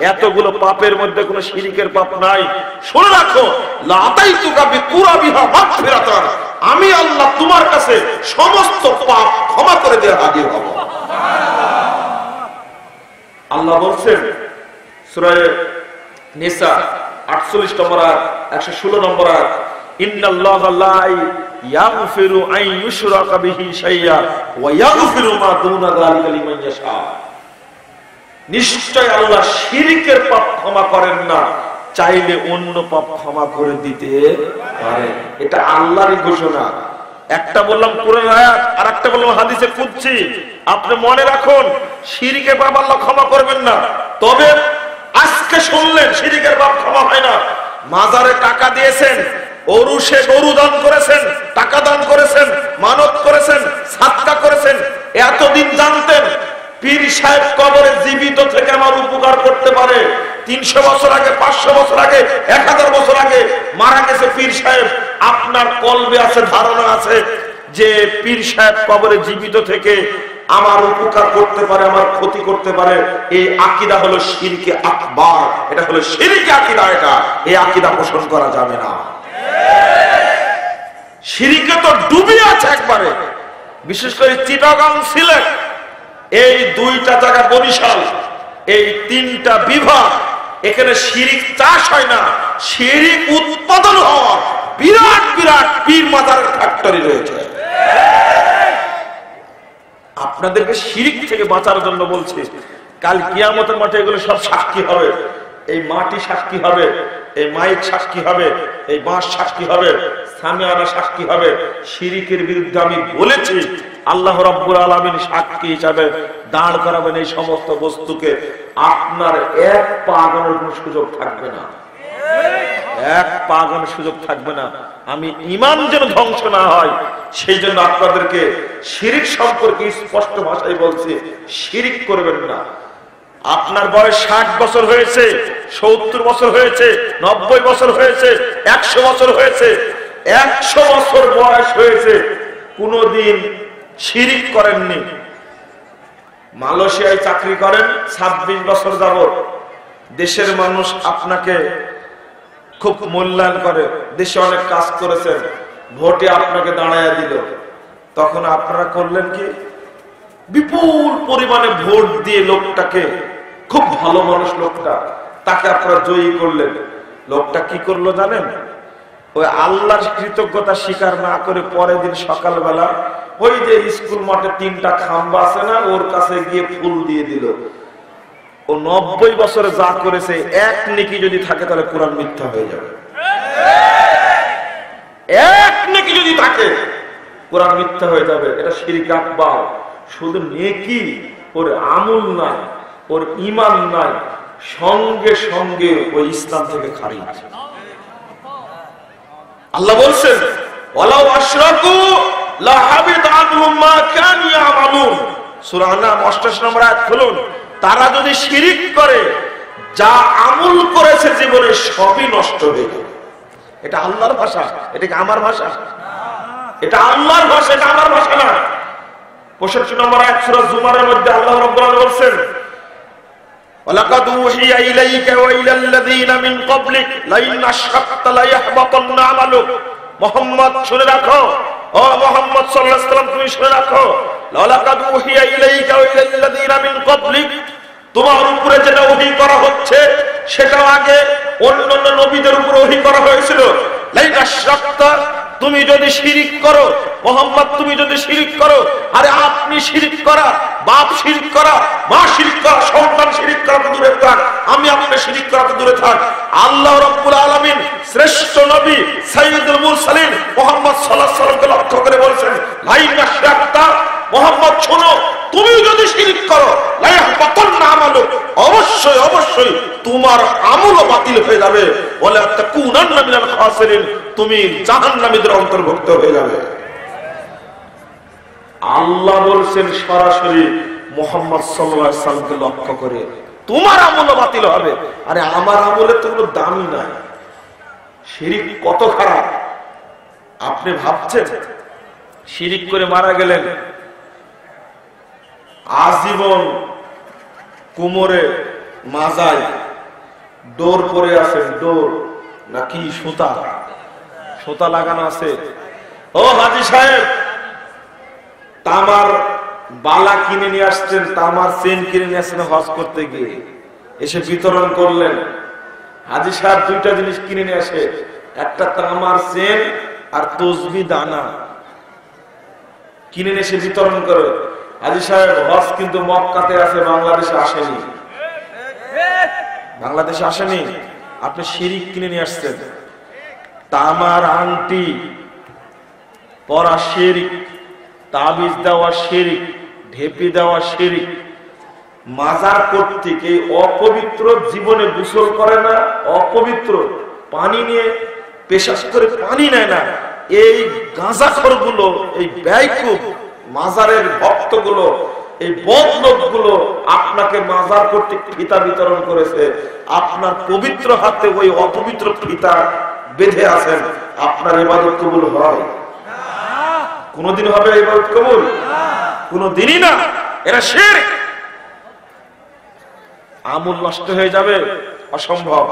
এতগুলো পাপের মধ্যে কোনো শিরিকের পাপ নাই। শুনে রাখো মাগফিরাতান। আমি আল্লাহ তোমার কাছে সমস্ত পাপ ক্ষমা করে দেওয়ার হাজির হব। আল্লাহ বলছেন নিসা 48 নম্বর আয়াত 116 নম্বর আয়াত, ইন্নাল্লাহা ইয়াগফিরু আন ইউশরাকা বিহি শাইয়া ওয়া ইয়াগফিরু মা দুনা যালিকা লিমান ইয়াশা। নিশ্চয় আল্লাহ শিরিকের পাপ ক্ষমা করেন না। চাইলে অন্য পাপ ক্ষমা করে দিতে পারে। এটা আল্লাহরই ঘোষণা। একটা বললাম কোরআন আয়াত আর একটা বললাম হাদিসে কুদছি আপনি মনে রাখুন, শিরিকের পাপ আল্লাহ ক্ষমা করবেন না। তবে আজকে শুনলেন, শিরিকের পাপ ক্ষমা হয় না। মাজারে টাকা দিয়েছেন অরুষে গরু দান করেছেন, টাকা দান করেছেন, মানত করেছেন, সাতটা করেছেন। এতদিন জানতেন, পীর সাহেব কবরে জীবিত থেকে আমার উপকার করতে পারে। তিনশো বছর আগে, পাঁচশো বছর আগে, এক হাজার বছর আগে মারা গেছে পীর সাহেব। আপনার কলবে আছে, ধারণা আছে যে পীর সাহেব কবরে জীবিত থেকে আমার উপকার করতে পারে, আমার ক্ষতি করতে পারে। এই আকিদা হলো শিরকে আকবার। এটা হলো শিরকে আকিদা এটা। এই আকিদা পোষণ করা যাবে না। সিরিকে তো ডুবে আছে একবারে। বিশেষ করে চিটাগাং সিলেট, এই দুইটা জায়গা বরিশাল, এই তিনটা বিভাগ এখানে শিরিক চাষ হয় না, শিরিক উৎপাদন হওয়া বিরাট বিরাট পীর মাজারের ফ্যাক্টরি রয়েছে। আপনাদেরকে শিরিক থেকে বাঁচার জন্য বলছি, কাল কিয়ামতের মাঠে এগুলো সব সাক্ষী হবে। এই মাটি সাক্ষী হবে, এই মাইক সাক্ষী হবে, এই বাঁশ সাক্ষী হবে, সামিয়ানা সাক্ষী হবে। শিরিকের বিরুদ্ধে আমি বলেছি, আল্লাহ রব্বুল আলমিন সাক্ষী হিসাবে দাঁড় করাবেন এই সমস্ত বস্তুকে। আপনার এক পা আগানোর কোন সুযোগ থাকবে না। এক পা আগানোর সুযোগ থাকবে না। আমি ইমান যেন ধ্বংস না হয়, সেই জন্য আপনাদেরকে শিরিক সম্পর্কে স্পষ্ট ভাষায় বলছি, শিরিক করবেন না। আপনার বয়স ষাট বছর হয়েছে, সত্তর বছর হয়েছে, নব্বই বছর হয়েছে, একশো বছর হয়েছে, একশো বছর বয়স হয়েছে, কোনদিন শিরিক করেননি। মালয়েশিয়ায় চাকরি করেন ২৬ বছর যাব দেশের মানুষ আপনাকে খুব মূল্যায়ন করে, দেশে অনেক কাজ করেছেন, ভোটে আপনাকে দাঁড়াইয়া দিল। তখন আপনারা করলেন কি? বিপুল পরিমাণে ভোট দিয়ে লোকটাকে, খুব ভালো মানুষ লোকটা, তাকে আপনারা জয়ী করলেন। লোকটা কি করল জানেন? ওই আল্লাহর কৃতজ্ঞতা স্বীকার না করে পরের দিন সকালবেলা ওই যে স্কুল মাঠে তিনটা খাম্বা আছে না, ওর কাছে গিয়ে ফুল দিয়ে দিল। ও নব্বই বছরে যা করেছে, এক নেকি যদি থাকে তাহলে কোরআন মিথ্যা হয়ে যাবে। এক নেকি যদি থাকে, কোরআন মিথ্যা হয়ে যাবে। এটা শিরিক আকবার। শুধু নেকি, ওর আমুল নাই, ওর ইমান নাই, সঙ্গে সঙ্গে ওই ইসলাম থেকে খারিজ। আল্লাহ বলছেন, ওয়ালাউ আশরাকু লাহাবিত আনহুম মা কানু ইয়ামালুন সূরা আনাম 88 নম্বর আয়াত খুলুন তারা যদি শিরিক করে যা আমল করেছে জীবনে সবই নষ্ট হয়ে যাবে এটা আল্লাহর ভাষা এটা কি আমার ভাষা এটা আল্লাহর ভাষা এটা আমার ভাষা না পঁয়ষট্টি নম্বর আয়াত সূরা জুমারের মধ্যে আল্লাহ রাব্বুল আলামিন বলছেন ولقد أوحي إليك وإلى الذين من قبلك لئن أشركت ليحبطن عملك মোহাম্মদ শুনে রাখো। ও মোহাম্মদ সাল্লাল্লাহু তুমি শুনে রাখো। লালাকাদ উহিয়া ইলাইকা ওয়া ইলাল্লাযিনা মিন ক্বাবলিক তোমার উপরে যেটা ওহী করা হচ্ছে সেটা আগে অন্যান্য নবীদের উপর ওহী করা হয়েছিল। লাইকা আশরাকতা তুমি যদি শিরিক করো, মোহাম্মদ, তুমি যদি শিরিক করো, আরে আপনি শিরিক করা, বাপ শিরিক করা, মা শিরিক করা, সন্তান শিরিক করা তো দূরে থাক, আমি আপনি শিরিক করা তো দূরে থাক। আল্লাহ রব্বুল আলমিন শ্রেষ্ঠ নবী সাইদুল মুরসালিন মোহাম্মদ আলাইহি সাল্লামকে লক্ষ্য করে বলছেন, ভাই আশরাকতা মোহাম্মদ, শোনো তুমি যদি শিরিক করো অবশ্যই অবশ্যই তোমার বাতিল হয়ে যাবে। বলে তুমি জাহান্নামীদের অন্তর্ভুক্ত হয়ে যাবে। আল্লাহ বলছেন সরাসরি মোহাম্মদ সাল্লামকে লক্ষ্য করে, তোমার আমলও বাতিল হবে। আরে, আমার আমলে তো কোনো দামই নাই। শিরিক কত খারাপ। আপনি ভাবছেন, শিরিক করে মারা গেলেন আজীবন কোমরে মাজায় ডোর পরে আছেন ডোর নাকি সুতা? সুতা লাগানো আছে। ও হাজি সাহেব, তামার বালা কিনে নিয়ে আসছেন, তামার চেন কিনে নিয়ে আসছেন হজ করতে গিয়ে। এসে বিতরণ করলেন। হাজি সাহেব দুইটা জিনিস কিনে নিয়ে আসে। একটা তামার চেন আর তসবি দানা। কিনে এসে বিতরণ করে। হাজি সাহেব, হজ কিন্তু মক্কাতে আছে, বাংলাদেশে আসেনি। বাংলাদেশে আসেনি। আপনি শিরিক কিনে নিয়ে আসছেন। তামার আংটি, পরা শিরিক তাবিজ দেওয়া শিরিক ঢেপি দেওয়া শিরিক মাজার কর্তৃক এই অপবিত্র জীবনে গোসল করে না, অপবিত্র পানি নিয়ে পেশাস করে পানি নেয় না। এই গাঁজাখরগুলো এই ব্যয়কুব মাজারের ভক্তগুলো, এই বদ লোকগুলো আপনাকে মাজার কর্তৃক ফিতা বিতরণ করেছে। আপনার পবিত্র হাতে ওই অপবিত্র ফিতা বেঁধে আছেন। আপনার ইবাদত কবুল হয় কোনদিন হবে ইবাদত কবুল? কোনদিনই না। এরা শের। আমল নষ্ট হয়ে যাবে। অসম্ভব।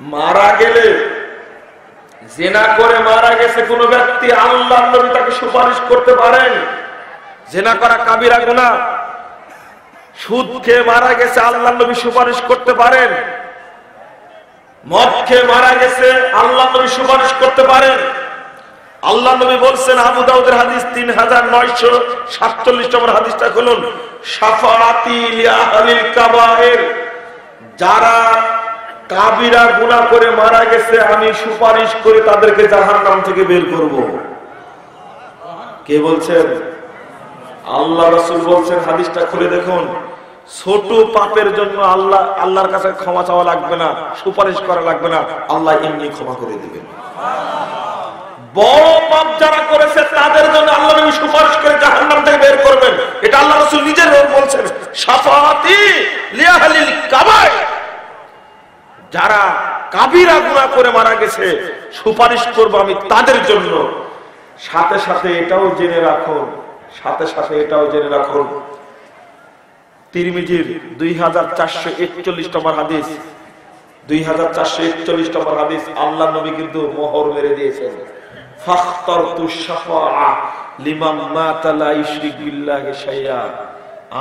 মারা গেলে জেনা করে মারা গেছে কোন ব্যক্তি আল্লাহ নবী তাকে সুপারিশ করতে পারেন। জেনা করা কাবিরা গুণা সুদ খেয়ে মারা গেছে আল্লাহ নবী সুপারিশ করতে পারেন। মদ খেয়ে মারা গেছে আল্লাহ নবী সুপারিশ করতে পারেন। আল্লাহ নবী বলছেন, আবু দাউদের হাদিস তিন হাজার নয়শো সাতচল্লিশ নম্বর হাদিসটা খুলুন। সাফাতি যারা কাবিরা গুনাহ করে মারা গেছে, আমি সুপারিশ করে তাদেরকে জাহান্নাম থেকে বের করব। কে বলছেন? আল্লাহ রাসূল বলছেন, হাদিসটা খুলে দেখুন। ছোট পাপের জন্য আল্লাহ, আল্লাহর কাছে ক্ষমা চাওয়া লাগবে না, সুপারিশ করা লাগবে না, আল্লাহ এমনি ক্ষমা করে দেবেন। বড় পাপ যারা করেছে, তাদের জন্য আল্লাহ নবী সুপারিশ করে জাহান্নাম থেকে বের করবেন। এটা আল্লাহ রসুল নিজের বলছেন, সাফাতি লিয়াহলিল কাবায় যারা কাবিরা গুনাহ করে মারা গেছে, সুপারিশ করব আমি তাদের জন্য। সাথে সাথে এটাও জেনে রাখুন সাথে সাথে এটাও জেনে রাখুন তিরমিজির দুই হাজার চারশো একচল্লিশ নম্বর হাদিস, দুই হাজার চারশো একচল্লিশ নম্বর হাদিস, আল্লাহ নবী কিন্তু মোহর মেরে দিয়েছেন।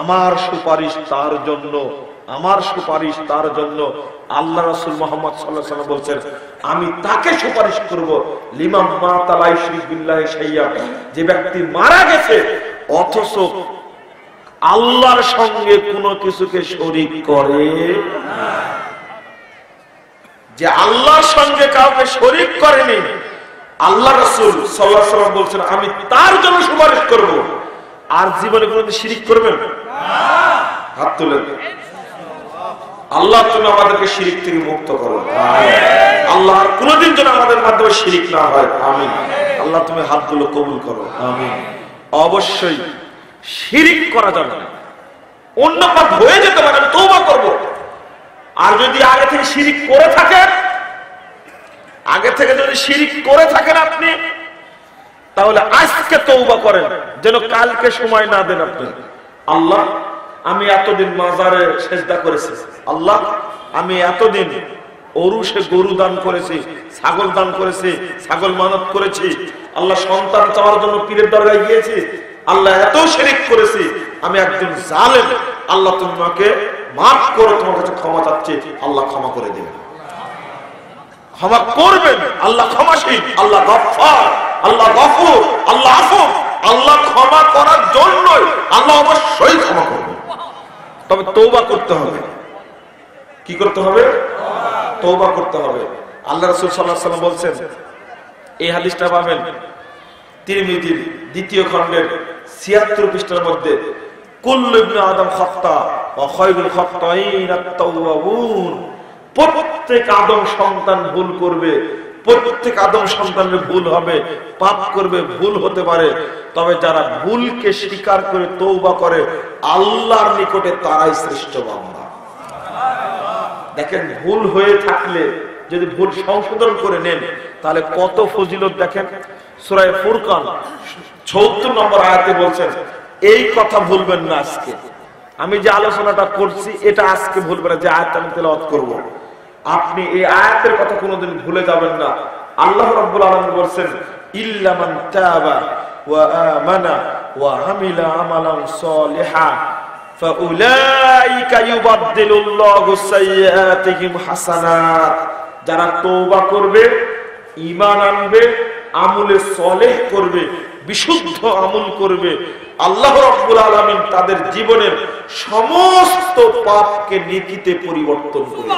আমার সুপারিশ তার জন্য। আমার সুপারিশ তার জন্য আল্লাহ রসুল মোহাম্মদ সাল্লাহ সাল্লাম বলছেন, আমি তাকে সুপারিশ করব। লিমাম মা তালাই শ্রীবিল্লাহ সাইয়া যে ব্যক্তি মারা গেছে, অথচ আল্লাহর সঙ্গে কোনো কিছুকে শরিক করে। যে আল্লাহর সঙ্গে কাউকে শরিক করেনি, আল্লাহ রসুল সাল্লাহ সাল্লাম বলছেন, আমি তার জন্য সুপারিশ করব। আর জীবনে কোনোদিন শিরিক করবেন? হাত তুলেন। আল্লাহ তুমি আমাদেরকে শিরিক থেকে মুক্ত করো। আল্লাহ কোনোদিন যেন আমাদের মাধ্যমে শিরিক না হয়। আমি আল্লাহ তুমি হাতগুলো কবুল করো। আমি অবশ্যই শিরিক করা যাবে না। অন্য পাপ হয়ে যেতে পারে আমি তৌবা করব। আর যদি আগে থেকে শিরিক করে থাকেন আগে থেকে যদি শিরিক করে থাকেন আপনি তাহলে আজকে তৌবা করেন যেন কালকে সময় না দেন আপনি। আল্লাহ আমি এতদিন মাজারে সেজদা করেছি। আল্লাহ, আমি এতদিন অরুষে গরু দান করেছি, ছাগল দান করেছি, ছাগল মানত করেছি। আল্লাহ সন্তান চাওয়ার জন্য পীরের দরগায় গিয়েছি। আল্লাহ এত শেরিক করেছি, আমি একজন জালেম। আল্লাহ তোমাকে মাফ করে, তোমার কাছে ক্ষমা চাচ্ছি, আল্লাহ ক্ষমা করে দেবেন। ক্ষমা করবেন, আল্লাহ ক্ষমাশীল, আল্লাহ গফার আল্লাহ গফুর, আল্লাহ আফু আল্লাহ ক্ষমা করার জন্যই আল্লাহ অবশ্যই ক্ষমা করবেন। তবে তৌবা করতে হবে। কি করতে হবে? তৌবা করতে হবে। আল্লাহ রসুল সাল্লাহ বলছেন, এই হাদিসটা পাবেন তিরমিজির দ্বিতীয় খণ্ডের ছিয়াত্তর পৃষ্ঠার মধ্যে আদম প্রত্যেক আদম সন্তান ভুল করবে প্রত্যেক আদম সন্তানের ভুল হবে, পাপ করবে, ভুল হতে পারে। তবে যারা ভুলকে স্বীকার করে তৌবা করে, আল্লাহর নিকটে তারাই শ্রেষ্ঠ বান্দা। দেখেন, ভুল হয়ে থাকলে যদি ভুল সংশোধন করে নেন, তাহলে কত ফজিলত দেখেন। সুরায় ফুরকান, চৌত্তর নম্বর আয়াতে বলছেন, এই কথা ভুলবেন না আজকে। আমি যে আলোচনাটা করছি, এটা আজকে ভুলবেন না, যে আয়াতটা আমি তেলাওয়াত করব। আপনি এই আয়াতের কথা কোনোদিন ভুলে যাবেন না। আল্লাহ রাব্বুল আলামিন বলেন ইল্লা মান তাবা ওয়া আমানা ওয়া আমিলা আমালান ফাউলাইকা ইউবাদদিলুল্লাহু সাইয়্যাতিহিম হাসানাত। যারা তওবা করবে, ঈমান আনবে, আমলে সলেহ করবে, বিশুদ্ধ আমল করবে আল্লাহ রাব্বুল আলামিন তাদের জীবনের সমস্ত পাপকে নেকিতে পরিবর্তন করে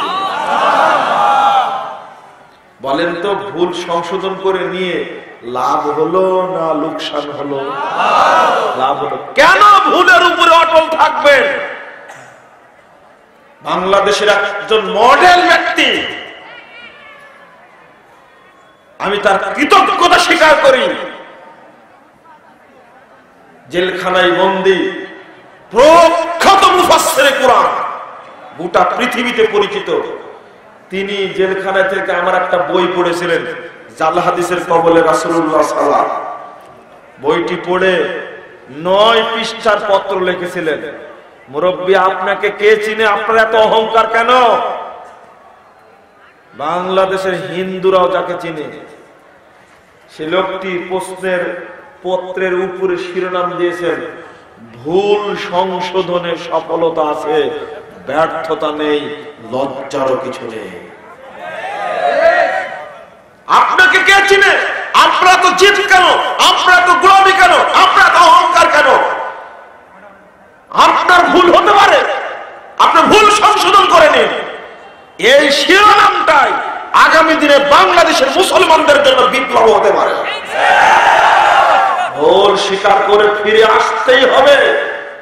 বলেন তো, ভুল সংশোধন করে নিয়ে লাভ হলো না লোকসান হলো? লাভ হলো। কেন ভুলের উপরে অটল থাকবেন? বাংলাদেশের একজন মডেল ব্যক্তি। আমি তার কৃতজ্ঞতা স্বীকার করি। জেলখানায় বন্দি। প্রখ্যাত মুফাসসিরে কোরআন, গোটা পৃথিবীতে পরিচিত। তিনি জেলখানা থেকে আমার একটা বই পড়েছিলেন, জাল হাদিসের কবলে রাসূলুল্লাহ সাল্লাল্লাহু বইটি পড়ে নয় পৃষ্ঠার পত্র লিখেছিলেন। মুরব্বী, আপনাকে কে চিনে? আপনার এত অহংকার কেন? বাংলাদেশের হিন্দুরাও যাকে চিনে, সে লোকটি প্রশ্নের পত্রের উপরে শিরোনাম দিয়েছেন, ভুল সংশোধনে সফলতা আছে, ব্যর্থতা নেই, লজ্জারও কিছু নেই। আপনাকে কে চিনে? আপনারা তো জিত কেন? আপনারা তো গোলামি কেন? আপনারা তো অহংকার কেন? আপনার ভুল হতে পারে। আপনি ভুল সংশোধন করে নিন। এই শিরোনামটাই আগামী দিনে বাংলাদেশের মুসলমানদের জন্য বিপ্লব হতে পারে। ভুল স্বীকার করে ফিরে আসতেই হবে।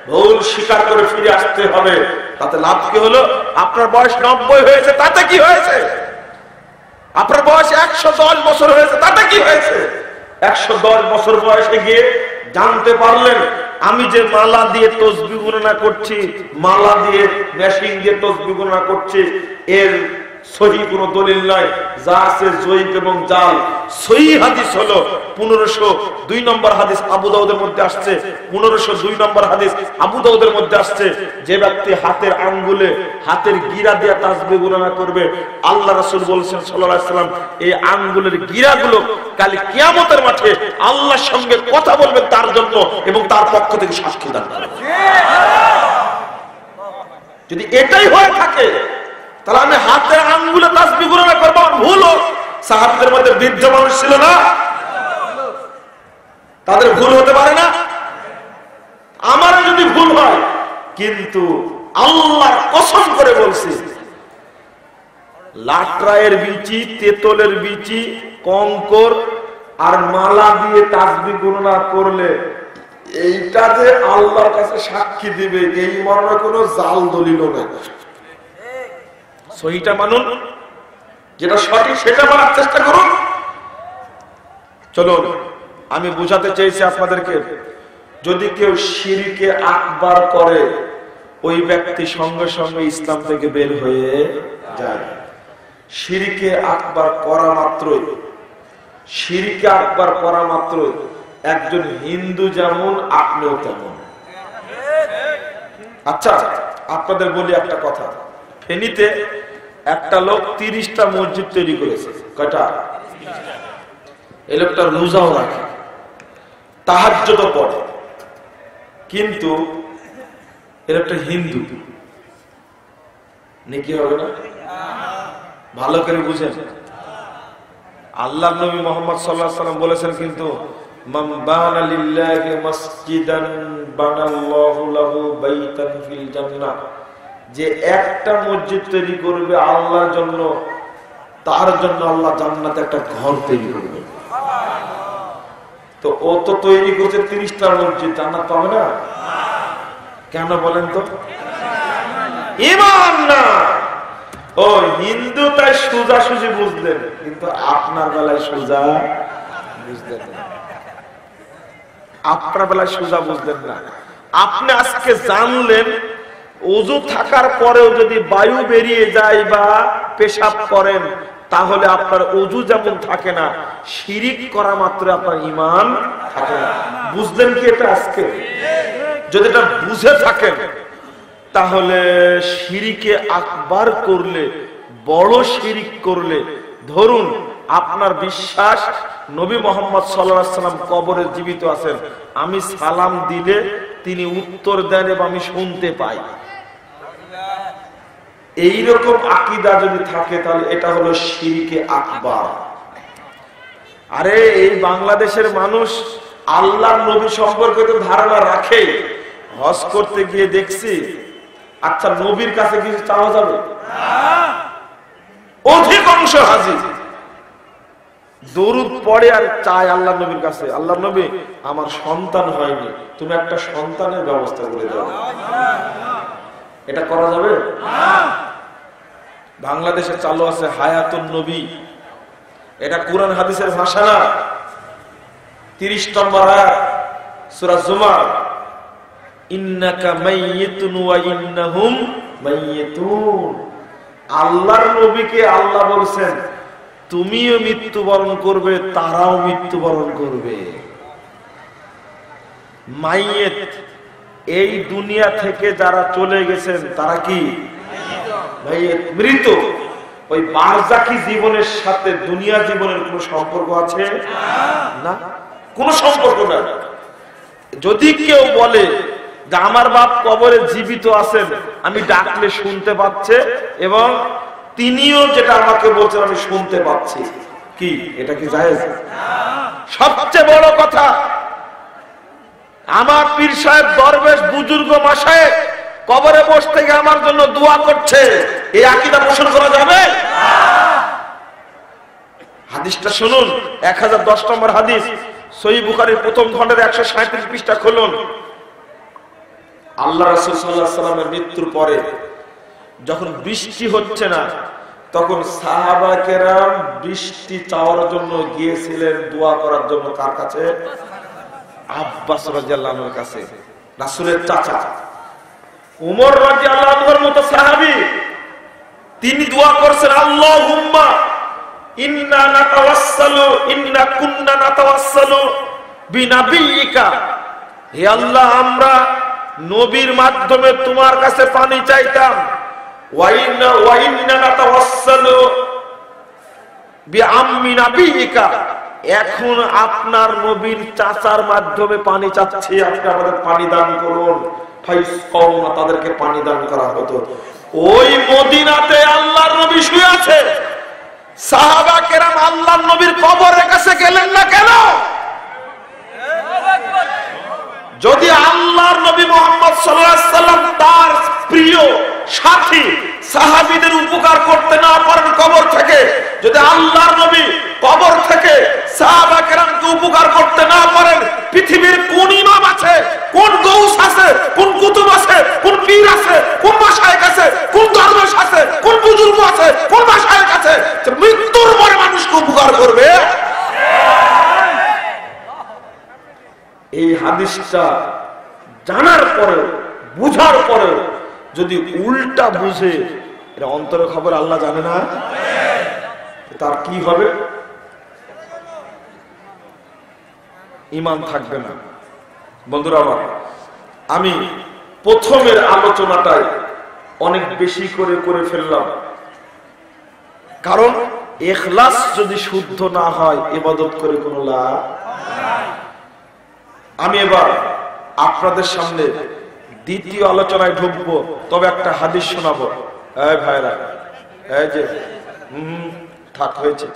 ভুল স্বীকার করে ফিরে আসতে হবে। তাতে লাভ কি হলো? আপনার বয়স নব্বই হয়েছে, তাতে কি হয়েছে? আপনার বয়স একশো দশ বছর হয়েছে, তাতে কি হয়েছে? একশো দশ বছর বয়সে গিয়ে জানতে পারলেন, আমি যে মালা দিয়ে তসবি গণনা করছি, মালা দিয়ে মেশিন দিয়ে তসবি গণনা করছি, এর সহি কোনো দলিল নয় যা আছে জয়ীব এবং জাল। সহি হাদিস হলো পনেরোশো দুই নম্বর হাদিস আবু দাউদের মধ্যে আসছে। পনেরোশো দুই নম্বর হাদিস আবু দাউদের মধ্যে আসছে। যে ব্যক্তি হাতের আঙ্গুলে হাতের গিরা দিয়ে তাসবি গণনা করবে আল্লাহ রাসূল বলছেন সাল্লাম এই আঙ্গুলের গিরাগুলো কাল কিয়ামতের মাঠে আল্লাহর সঙ্গে কথা বলবে তার জন্য এবং তার পক্ষ থেকে সাক্ষী দান করবে যদি এটাই হয়ে থাকে তাহলে আমি হাতের আঙ্গুলে তাসবি গণনা করব আমার ভুল সাহাবিদের মধ্যে বৃদ্ধ মানুষ ছিল না? তাদের ভুল হতে পারে না? আমার যদি ভুল হয়, কিন্তু আল্লাহর কসম করে বলছি লাটরায়ের বিচি, তেতলের বিচি, কঙ্কর আর মালা দিয়ে তাসবি গণনা করলে এইটা যে আল্লাহর কাছে সাক্ষী দিবে, এই মর্মে কোনো জাল দলিল নেই। সহিটা মানুন, যেটা সঠিক সেটা মানার চেষ্টা করুন। চলো আমি বুঝাতে চেয়েছি আপনাদেরকে, যদি কেউ সিঁড়িকে আকবার করে, ওই ব্যক্তি সঙ্গে সঙ্গে ইসলাম থেকে বের হয়ে যায়। সিঁড়িকে আকবার করা মাত্রই সিঁড়িকে আকবার করা মাত্রই, একজন হিন্দু যেমন, আপনিও তেমন। আচ্ছা আপনাদের বলি একটা কথা, ফেনীতে একটা লোক তিরিশটা মসজিদ তৈরি করেছে। কয়টা? এই লোকটা রোজাও রাখে। তাহার পড়ে। কিন্তু এর একটা হিন্দু। নাকি হবে না? ভালো করে বুঝেন। আল্লাহ নবী মোহাম্মদ সাল্লাহ সাল্লাম বলেছেন কিন্তু মাসজিদান বানাল্লাহু লাহু বাইতান ফিল জান্নাহ। যে একটা মসজিদ তৈরি করবে আল্লাহর জন্য, তার জন্য আল্লাহ জান্নাতে একটা ঘর তৈরি করবে। তো ও তো তৈরি করছে তিরিশটা মসজিদ, জান্নাত পাবে না? কেন বলেন তো? ইমান না! ও, হিন্দু তাই সোজা সুজি বুঝলেন, কিন্তু আপনার বেলায় সোজা বুঝলেন আপনার বেলায় সোজা বুঝলেন না। আপনি আজকে জানলেন অজু থাকার পরেও যদি বায়ু বেরিয়ে যায় বা পেশাব করেন, তাহলে আপনার অজু যেমন থাকে না, শিরিক করা মাত্র আপনার ইমান থাকে না। বুঝলেন কি এটা আজকে? যদি এটা বুঝে থাকেন, তাহলে শিরিকে আকবার করলে, বড় শিরিক করলে, ধরুন আপনার বিশ্বাস, নবী মোহাম্মদ সাল্লাম কবরে জীবিত আছেন, আমি সালাম দিলে তিনি উত্তর দেন এবং আমি শুনতে পাই। এইরকম আকিদা যদি থাকে, তাহলে এটা হলো শিরিকে আকবার। আরে, এই বাংলাদেশের মানুষ আল্লাহ নবী সম্পর্কে তো ধারণা রাখে। হজ করতে গিয়ে দেখছি আচ্ছা নবীর কাছে কিছু চাওয়া যাবে? অধিকাংশ হাজির দরুদ পড়ে আর চায় আল্লাহ নবীর কাছে। আল্লাহ নবী, আমার সন্তান হয়নি, তুমি একটা সন্তানের ব্যবস্থা করে দাও। এটা করা যাবে? বাংলাদেশে চালু আছে হায়াতুন নবী। এটা কোরআন হাদিসের ভাষা না। তিরিশ নম্বর মাইয়িতুন। আল্লাহর নবীকে আল্লাহ বলছেন, তুমিও মৃত্যুবরণ করবে, তারাও মৃত্যুবরণ করবে। মাইয়েত এই দুনিয়া থেকে যারা চলে গেছেন, তারা কি? মৃত। ওই বারজাকি জীবনের সাথে দুনিয়া জীবনের কোন সম্পর্ক আছে? না। কোন সম্পর্ক না। যদি কেউ বলে যে আমার বাপ কবরে জীবিত আছেন, আমি ডাকলে শুনতে পাচ্ছে এবং তিনিও যেটা আমাকে বলছেন, আমি শুনতে পাচ্ছি। কি? এটা কি জায়েজ? সবচেয়ে বড় কথা আমার পীর সাহেব দরবেশ বুজুর্গ মাসায় কবরে বসে থেকে আমার জন্য দোয়া করছে। এই আকিদা পোষণ করা যাবে? হাদিসটা শুনুন, এক হাজার দশ নম্বর হাদিস সই বুখারির প্রথম খণ্ডের একশো সাঁত্রিশ পৃষ্ঠা খুলুন। আল্লাহ রসুল সাল্লাহ মৃত্যুর পরে যখন বৃষ্টি হচ্ছে না, তখন সাহাবাকেরাম বৃষ্টি চাওয়ার জন্য গিয়েছিলেন, দোয়া করার জন্য কার কাছে? আব্বাস রাজিয়াল্লাহর কাছে, রাসুলের চাচা। উমর রাজিয়াল্লাহর মতো সাহাবী, তিনি দোয়া করছেন আল্লাহ হুম্মা ইন্না নাতাওয়াসসালু, ইন্না কুন্না নাতাওয়াসসালু বিনাবিয়িকা হে আল্লাহ, আমরা নবীর মাধ্যমে তোমার কাছে পানি চাইতাম। ওয়াইন্না ওয়াইন্না নাতাওয়াসসালু বিআম্মি নাবিয়িকা এখন আপনার নবীর চাচার মাধ্যমে পানি চাচ্ছি আজকে আমাদের পানি দান করুন। তাদেরকে পানি দান করা হতো ওই মদিনাতে আল্লাহর নবী শুয়ে আছে। সাহাবা কেরাম আল্লাহর নবীর কবরের কাছে গেলেন না কেন? যদি আল্লাহর নবী মোহাম্মদ সাল্লাম তার প্রিয় সাথী, সাহাবিদের উপকার করতে না পারেন কবর থেকে, যদি আল্লাহর নবী কবর থেকে সাহাবা কেরামকে উপকার করতে না পারেন, পৃথিবীর কোন ইমাম আছে, কোন গৌস আছে, কোন কুতুব আছে, কোন পীর আছে, কোন মাসায়ক আছে, কোন দরবেশ আছে, কোন বুজুর্গ আছে, কোন মাসায়ক আছে মৃত্যুর পরে মানুষকে উপকার করবে? এই হাদিসটা জানার পরেও, বুঝার পরেও যদি উল্টা বুঝে, এটা অন্তরের খবর আল্লাহ জানে না। তার কি হবে? ইমান থাকবে না। বন্ধুরা আমার, আমি প্রথমের আলোচনাটাই অনেক বেশি করে করে ফেললাম। কারণ এখলাস যদি শুদ্ধ না হয়, এবাদত করে কোনো লাভ আমি এবার আপনাদের সামনে দ্বিতীয় আলোচনায় ঢুকবো, তবে একটা হাদিস শোনাবো। এই ভাইরা, এই যে, হম থাক, হয়েছে।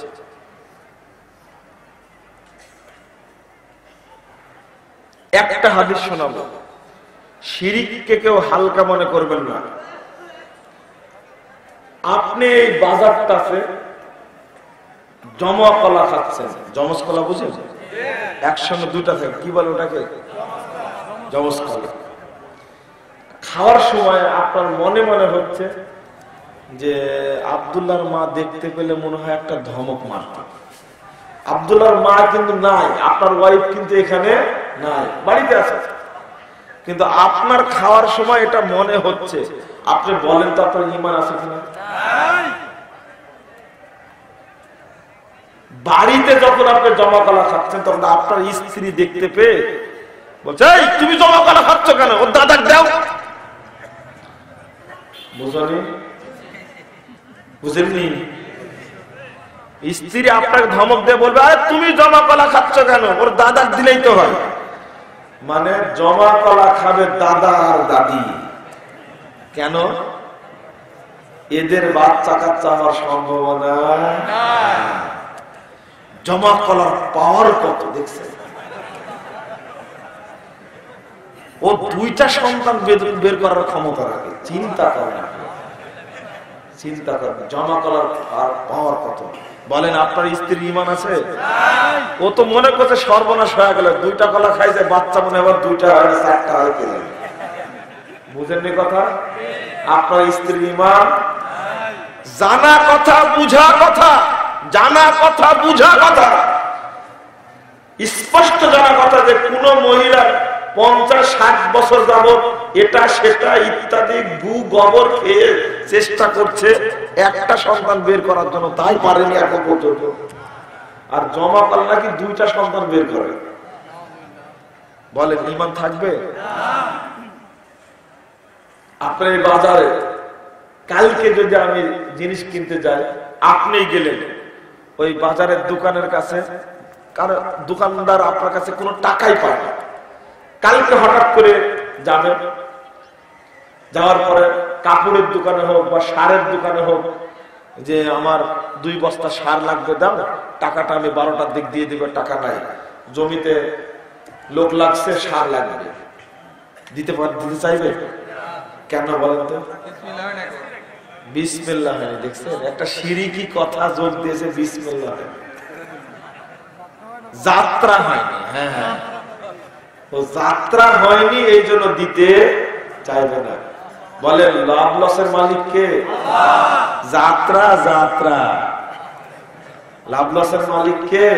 একটা হাদিস শোনাবো। শিরিককে কেউ হালকা মনে করবেন না। আপনি এই বাজারটাতে জমা কলা খাচ্ছেন। জমস কলা বুঝেন? একসঙ্গে দুটা থাকে। কি বলে ওটাকে? খাওয়ার সময় আপনার মনে মনে হচ্ছে যে আবদুল্লার মা দেখতে পেলে মনে হয় একটা ধমক মারত। আবদুল্লার মা কিন্তু নাই, আপনার ওয়াইফ কিন্তু এখানে নাই, বাড়িতে আছে। কিন্তু আপনার খাওয়ার সময় এটা মনে হচ্ছে। আপনি বলেন তো আপনার ইমান আছে কিনা? বাড়িতে যখন আপনি জমা কলা খাচ্ছেন তখন আপনার স্ত্রী দেখতে পেয়ে বলছে "এই, তুমি জমা কলা খাচ্ছ কেন? ওর দাদার দাও। বুঝলি বুঝেননি? স্ত্রী আপনাকে ধমক দিয়ে বলবে আরে তুমি জমা কলা খাচ্ছ কেন? ওর দাদার দিলেই তো হয়। মানে জমা কলা খাবে দাদা আর দাদি। কেন? এদের বাচ্চা কাচ্চা হওয়ার সম্ভাবনা জমা কলার পাওয়ার কত, দেখছেন? ও দুইটা সন্তান বের- করার ক্ষমতা রাখে, চিন্তা করেন চিন্তা করেন জমা কলার আর পাওয়ার কত? বলেন, আপনার স্ত্রীর ইমান আছে? ও তো মনে করছে সর্বনাশ হয়ে গেল, দুইটা কলা খাইছে, বাচ্চা মনে আবার দুইটা হয় চারটা হয় কিনা বুঝেননি কথা? আপনার স্ত্রীর ইমান? জানা কথা, বুঝা কথা। জানা কথা, বুঝা কথা, স্পষ্ট জানা কথা যে কোন মহিলার পঞ্চাশ, ষাট বছর যাব এটা, সেটা ইত্যাদি গু গোবর খেয়ে চেষ্টা করছে একটা সন্তান বের করার জন্য, তাই পারেনি এখন পর্যন্ত। আর জমা পাল নাকি দুইটা সন্তান বের করে। বলেন, ইমান থাকবে? আপনার বাজারে, কালকে যদি আমি জিনিস কিনতে যাই আপনি গেলেন। ওই বাজারের দোকানের কাছে কারণ দোকানদার আপনার কাছে কোনো টাকাই পায় না। কালকে হঠাৎ করে যাবেন যাওয়ার পরে কাপড়ের দোকানে হোক বা সারের দোকানে হোক, যে আমার দুই বস্তা সার লাগবে দাম টাকাটা আমি বারোটার দিক দিয়ে দিবে, টাকা নাই। জমিতে লোক লাগছে, সার লাগবে। দিতে পার দিতে চাইবে? কেন বলেন তো? বিসমিল্লাহ হয়নি দেখছেন? একটা সিঁড়ি কথা যোগ দিয়েছে বিসমিল্লাহ যাত্রা হয়নি হ্যাঁ হ্যাঁ। ও যাত্রা হয়নি এই জন্য দিতে চাইবে না। বলেন লাভ লসের মালিক কে? যাত্রা যাত্রা। লাভ লসের মালিক কে?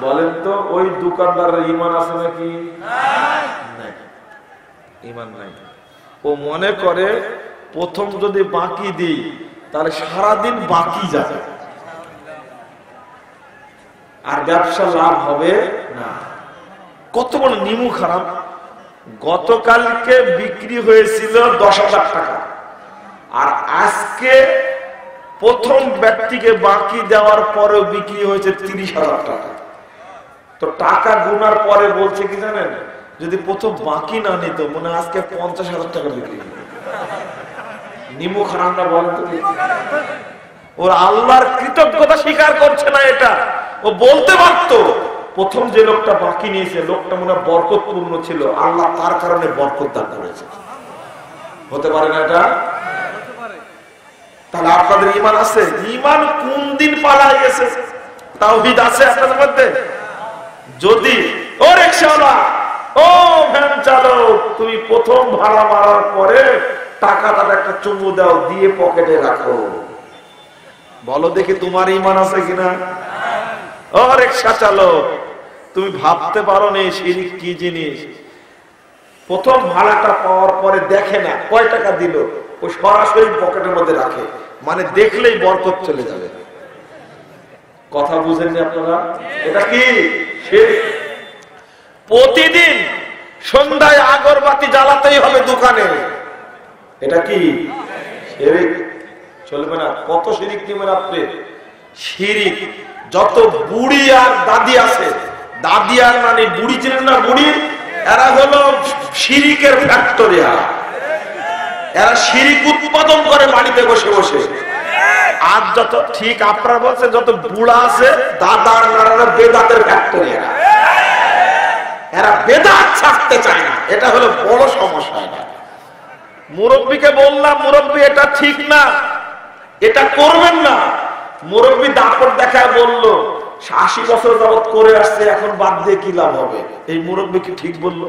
বলেন তো ওই দোকানদারের ইমান আছে নাকি? ইমান নাই। ও মনে করে প্রথম যদি বাকি দিই, তাহলে সারাদিন বাকি যাবে। আর ব্যবসা লাভ হবে না। কত বড় নিমু খারাপ। গতকালকে বিক্রি হয়েছিল দশ হাজার টাকা। আর আজকে প্রথম ব্যক্তিকে বাকি দেওয়ার পরে বিক্রি হয়েছে তিরিশ হাজার টাকা। তো টাকা গুনার পরে বলছে কি জানেন? যদি প্রথম বাকি না নিত, মনে আজকে পঞ্চাশ হাজার টাকা বিক্রি। বরকতপূর্ণ ছিল। আল্লাহ তার কারণে বরকত দান করেছে। হতে পারে না এটা? তাহলে আপনাদের ইমান আছে? ইমান কোন দিন পালায় গেছে? তাওহিদ আছে আপনাদের মধ্যে? যদি, ও রিক্সাওয়ালা, ও ভ্যান চালক, তুমি প্রথম ভাড়া মারার পরে টাকাটা একটা চুমু দাও, দিয়ে পকেটে রাখো। বলো দেখি তোমার ইমান আছে কিনা? রিক্সা চালক তুমি ভাবতে পারো না শিরিক কি জিনিস? প্রথম ভাড়াটা পাওয়ার পরে দেখে না, কয় টাকা দিল? ও সরাসরি পকেটের মধ্যে রাখে মানে দেখলেই বরকত চলে যাবে। কথা বুঝেননি আপনারা? এটা কি। প্রতিদিন সন্ধ্যায় আগরবাতি জ্বালাতেই হবে দোকানে। এটা কি? চলবে না। কত শিরিক নেবেন আপনি? শিরিক, যত বুড়ি আর দাদি আছে, দাদি আর মানে বুড়ি ছিলেন না বুড়ি, এরা হলো শিরিকের ফ্যাক্টরিয়া এরা শিরিক উৎপাদন করে বাড়িতে বসে বসে। আর যত ঠিক আপনারা বলছে যত বুড়া আছে দাদার নানারা বেদাতের ফ্যাক্টরিয়া এরা বেদাত ছাড়তে চায় না। এটা হলো বড় সমস্যা এটা। মুরব্বীকে বললাম মুরব্বী এটা ঠিক না। এটা করবেন না। মুরব্বী দাপট দেখায় বলল আশি বছর যাবৎ করে আসছে এখন বাদ দিয়ে কি লাভ হবে? এই মুরব্বী কি ঠিক বলল?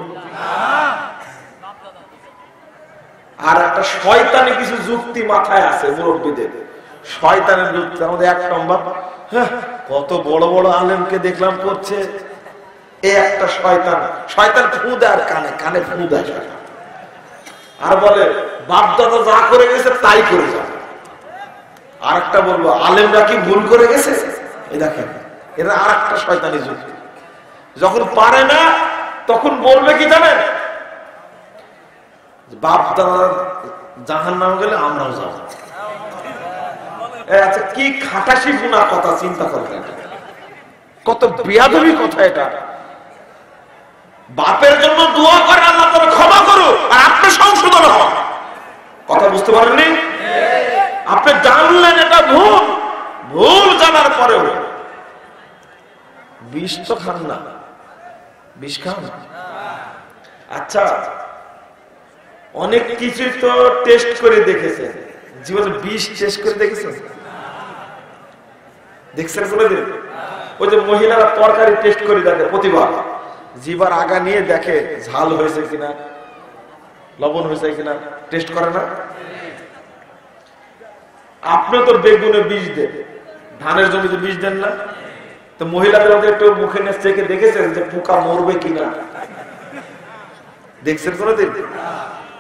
আর একটা শয়তানি কিছু যুক্তি মাথায় আছে মুরব্বীদের। শয়তানের যুক্তি আমাদের এক নম্বর। হ্যাঁ, কত বড় বড় আলেমকে দেখলাম করছে। এ একটা শয়তান। শয়তান ফু দেয় কানে কানে ফু দেয় শয়তান। আর বলে, বাপ দাদা যা করে গেছে তাই করে যাবে আর একটা বলব, আলেমরা কি ভুল করে গেছে? এই দেখেন, এরা আর একটা শয়তানি যুক্তি যখন পারে না, তখন বলবে কি জানেন? বাপ দাদা জাহান নাম গেলে আমরাও যাব। এ আচ্ছা কি খাটাসি গুণা কথা চিন্তা এটা। কত বিয়াদবি কথা এটা। বাপের জন্য দোয়া করে আল্লাহ তবে ক্ষমা করো আর আপনি সংশোধন হন। কথা বুঝতে পারেননি? আপনি জানলেন এটা ভুল। ভুল জানার পরেও। বিষ তো খান না। বিষ খান? আচ্ছা অনেক কিছু তো টেস্ট করে দেখেছে জীবনে বিষ টেস্ট করে দেখেছেন? দেখছেন কোনোদিন? ওই যে মহিলারা তরকারি টেস্ট করে দেখে প্রতিবার। জিবার আগা নিয়ে দেখে ঝাল হয়েছে কিনা, লবণ হয়েছে কিনা টেস্ট করে না? আপনি তো বেগুনে বীজ দেন, ধানের জমিতে বীজ দেন না? তো মহিলাদের একটু মুখে নেচ থেকে দেখেছেন যে পোকা মরবে কিনা? দেখছেন কোনোদিন?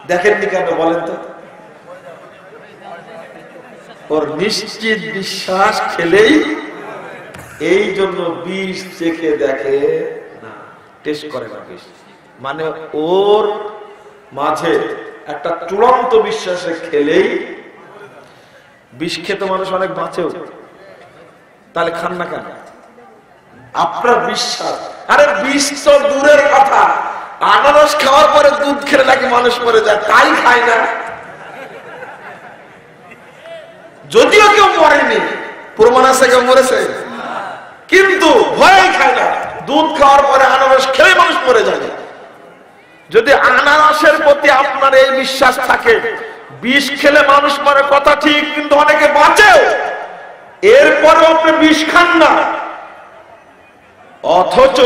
দেখেননি কেন বলেন তো? ওর নিশ্চিত বিশ্বাস খেলেই এই জন্য বিষ চেখে দেখে টেস্ট করে না বিষ মানে ওর মাঝে একটা চূড়ান্ত বিশ্বাসে খেলেই বিষ খেতে মানুষ অনেক বাঁচেও। তাহলে খান না কেন? আপনার বিশ্বাস। আরে বিষ তো দূরের কথা। আনারস খাওয়ার পরে দুধ খেলে নাকি মানুষ মরে যায়? তাই খায় না। যদিও কেউ মরেনি, প্রমাণ আছে কেউ মরেছে। কিন্তু ভয় খায় না। দুধ খাওয়ার পরে আনারস খেলে মানুষ মরে যায় যদি আনারসের প্রতি আপনার এই বিশ্বাস থাকে, বিষ খেলে মানুষ মরে, কথা ঠিক, কিন্তু অনেকে বাঁচেও এরপরে আপনি বিষ খান না। অথচ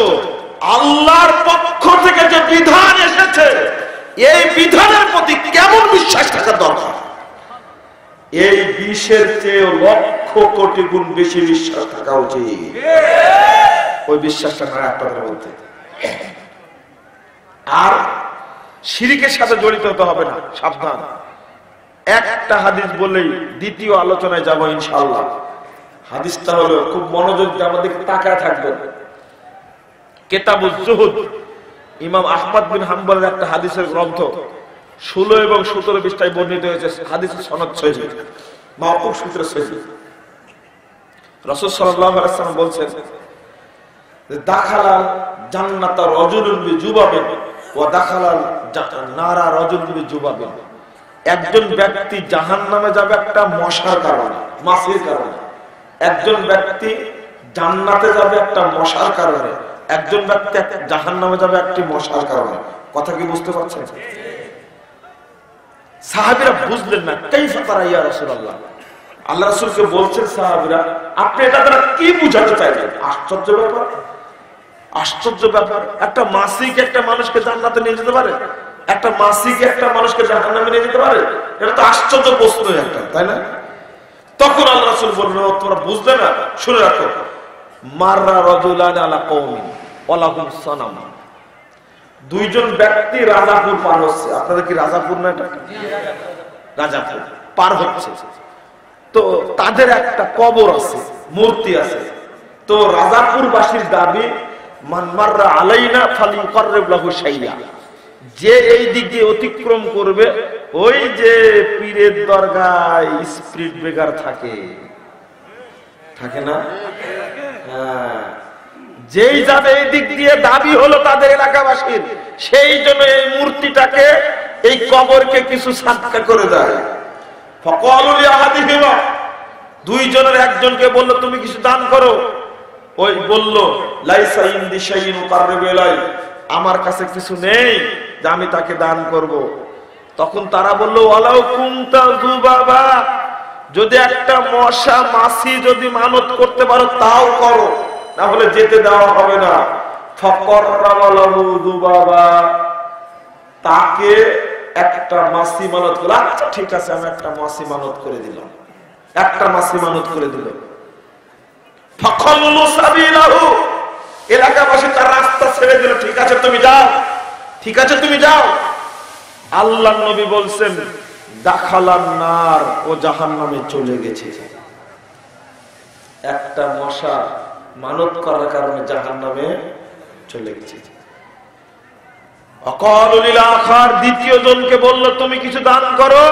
আল্লাহর পক্ষ থেকে যে বিধান এসেছে, এই বিধানের প্রতি কেমন বিশ্বাস থাকা দরকার? এই বিষের চেয়ে লক্ষ কোটি গুণ বেশি বিশ্বাস থাকা উচিত। ওই বিশ্বাসটা না আপনাদের মধ্যে। আর শিরিকের সাথে জড়িত হতে হবে না, সাবধান। একটা হাদিস বলেই দ্বিতীয় আলোচনায় যাব ইনশাআল্লাহ। হাদিসটা হলো খুব মনোযোগ আমাদের তাকায় থাকবেন। কেতাবুল জুহুদ ইমাম আহমদ বিন হাম্বলের একটা হাদিসের গ্রন্থ। ষোলো এবং সতেরো পৃষ্ঠায় বর্ণিত হয়েছে হাদিসের সনদ সহি মাহকুব সূত্রে সহি রসদ বলছেন, দাখালাল জান্নাতা রজুলুন বিজুবাবিন ও দাখালাল নারা রজুলুন বিজুবাবিন। একজন ব্যক্তি জাহান্নামে যাবে একটা মশার কারণে, মাসির কারণে। একজন ব্যক্তি জান্নাতে যাবে একটা মশার কারণে। একজন ব্যক্তি জাহান নামে যাবে একটি মশার কারণে। কথা কি বুঝতে পারছেন? সাহাবিরা বুঝলেন না কেই ফাতারা ইয়া রাসূলুল্লাহ? আল্লাহ রাসূলকে বলছেন, সাহাবিরা, আপনি এটা দ্বারা কি বুঝাতে চাইছেন আশ্চর্য ব্যাপার। আশ্চর্য ব্যাপার। একটা মাসিক একটা মানুষকে জান্নাতে নিয়ে যেতে পারে? একটা মাসিক একটা মানুষকে জাহান্নামে নিয়ে যেতে পারে? এটা তো আশ্চর্য প্রশ্ন একটা, তাই না? তখন আল্লাহ রাসূল বললেন তোমরা বুঝলে না? শুনে রাখো। মাররা রজুলান আলা কওমিন ওয়ালাহুম সানাম। দুইজন ব্যক্তি রাজাপুর পার হচ্ছে। আপনাদের কি রাজাপুর না এটা? রাজাপুর পার হচ্ছে। তো তাদের একটা কবর আছে, মূর্তি আছে। তো রাজাপুর বাসীর দাবি মানমাররা ফালি শাইয়া। যে এই দিক দিয়ে অতিক্রম করবে, ওই যে পীরের দরগায় ব্রেকার থাকে। থাকে না? হ্যাঁ। যেই যাবে এই দিক দিয়ে দাবি হলো তাদের এলাকাবাসীর, সেই জন্য এই মূর্তিটাকে, এই কবরকে কিছু সাতকা করে দেয়। ফকলুল আহাদিহিমা, দুইজনের একজনকে বলল, তুমি কিছু দান করো? ওই বলল আমার কাছে কিছু নেই যে আমি তাকে দান করব। তখন তারা বলল, ওয়ালাউ কুনতা বাবা যদি একটা মশা, মাছি যদি মানত করতে পারো, তাও করো। না হলে যেতে দেওয়া হবে না। তাকে একটা মাসি মানত করে আচ্ছা ঠিক আছে, আমি একটা মাসি মানত করে দিলাম। একটা মাসি মানত করে দিল। এলাকাবাসী তার রাস্তা ছেড়ে দিল, ঠিক আছে, তুমি যাও। ঠিক আছে, তুমি যাও। আল্লাহ নবী বলছেন, দাখালান নার, ও জাহান নামে চলে গেছে। একটা মশা মানত করার কারণে জাহান নামে চলে গেছে। অকলিল আখার দ্বিতীয় জনকে বলল তুমি কিছু দান করো?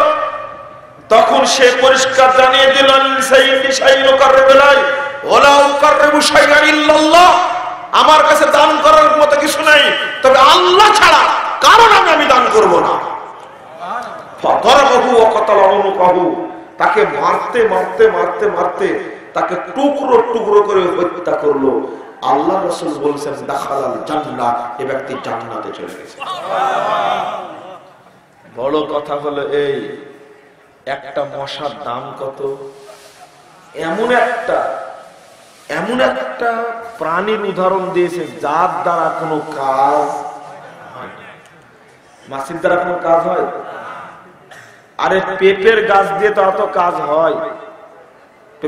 তখন সে পরিষ্কার জানিয়ে দিলেন আমার কাছে দান করার মতো কিছু নাই তবে আল্লাহ ছাড়া কারণ আমি আমি দান করব না। তাকে মারতে মারতে মারতে মারতে তাকে টুকরো টুকরো করে হত্যা করল। আল্লাহ রসুল বলছেন, দাখালাল জান্নাত এ ব্যক্তি জান্নাতে চলে গেছে। বড় কথা হলো এই, একটা মশার দাম কত? এমন একটা এমন একটা প্রাণীর উদাহরণ দিয়েছে, যার দ্বারা কোনো কাজ। মাছির দ্বারা কোনো কাজ হয়? আরে পেঁপের গাছ দিয়ে তো অত কাজ হয়।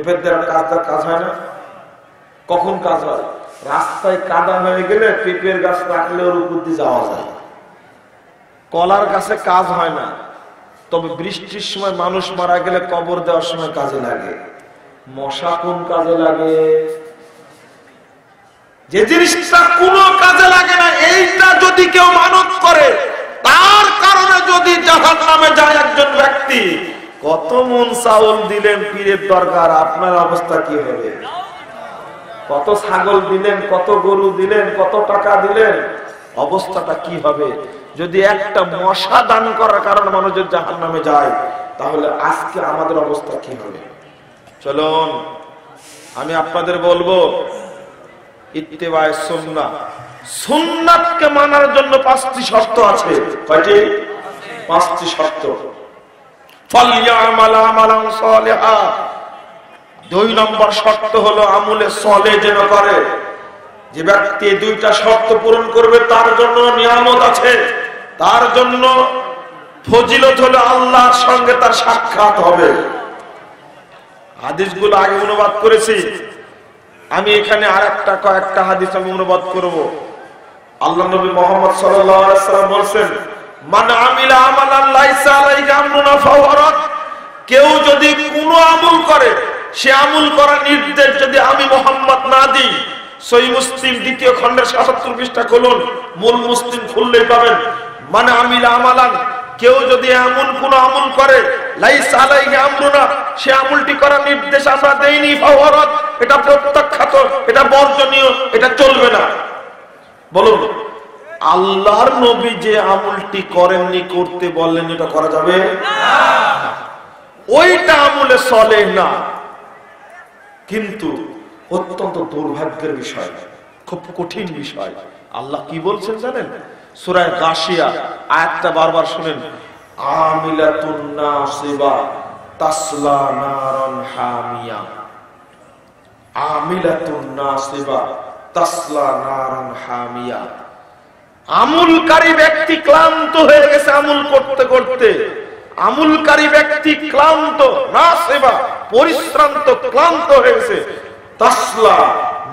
পেঁপের কাজ তার কাজ হয় না। কখন কাজ হয়? রাস্তায় কাদা হয়ে গেলে পেঁপের গাছ রাখলে ওর উপর দিয়ে যাওয়া যায়। কলার গাছে কাজ হয় না। তবে বৃষ্টির সময় মানুষ মারা গেলে কবর দেওয়ার সময় কাজে লাগে। মশা কোন কাজে লাগে? যে জিনিসটা কোনো কাজে লাগে না, এইটা যদি কেউ মানত করে, তার কারণে যদি জাহান নামে যায় একজন ব্যক্তি কত মন চাউল দিলেন, পীরের দরকার আপনার অবস্থা কি হবে? কত ছাগল দিলেন, কত গরু দিলেন, কত টাকা দিলেন, অবস্থাটা কি হবে? যদি একটা মশা দান করার কারণে মানুষের জাহান নামে যায়, তাহলে আজকে আমাদের অবস্থা কি হবে? চলুন, আমি আপনাদের বলব, ইত্তেবায় সুন্না সুন্নাতকে মানার জন্য পাঁচটি শর্ত আছে। কয়টি? পাঁচটি শর্ত। দুই নম্বর শর্ত হলো আমলে সলে যেন করে যে ব্যক্তি দুইটা শর্ত পূরণ করবে, তার জন্য নিয়ামত আছে। তার জন্য ফজিলত হলো আল্লাহর সঙ্গে তার সাক্ষাৎ হবে। হাদিসগুলো আগে অনুবাদ করেছি। আমি এখানে আর একটা কয়েকটা হাদিস আমি অনুবাদ করব। আল্লাহ নবী মোহাম্মদ সাল্লাম বলছেন মান আমিলা আমালান লাইসা আলাইহি আমরুনা ফাহুয়া রাদ। কেউ যদি কোনো আমল করে, সে আমল করার নির্দেশ যদি আমি মোহাম্মদ না দিই সই মুসলিম দ্বিতীয় খণ্ডের সাতাত্তর পৃষ্ঠা খুলুন, মূল মুসলিম খুললেই পাবেন মানে আমিলা আমালান, কেউ যদি এমন কোন আমল করে, লাইস আলাইহি আমরুনা, সে আমলটি করার নির্দেশ আমরা দেইনি ফাহুয়া রাদ। এটা প্রত্যাখ্যাত এটা বর্জনীয়, এটা চলবে না বলুন আল্লাহর নবী যে আমলটি করেননি, করতে বললেন এটা করা যাবে? ওইটা আমলে চলে না। কিন্তু অত্যন্ত দুর্ভাগ্যের বিষয়, খুব কঠিন বিষয়। আল্লাহ কি বলছেন জানেন? সুরায় গাশিয়া, আয়াতটা বারবার শুনেন, আমিলাতুন নাসিবা তাসলা নারান হামিয়া। আমিলাতুন নাসিবা তাসলা নারান হামিয়া। আমুলকারী ব্যক্তি ক্লান্ত হয়ে গেছে আমুল করতে করতে। আমুলকারী ব্যক্তি ক্লান্ত, না সেবা, পরিশ্রান্ত, ক্লান্ত হয়ে গেছে। তাসলা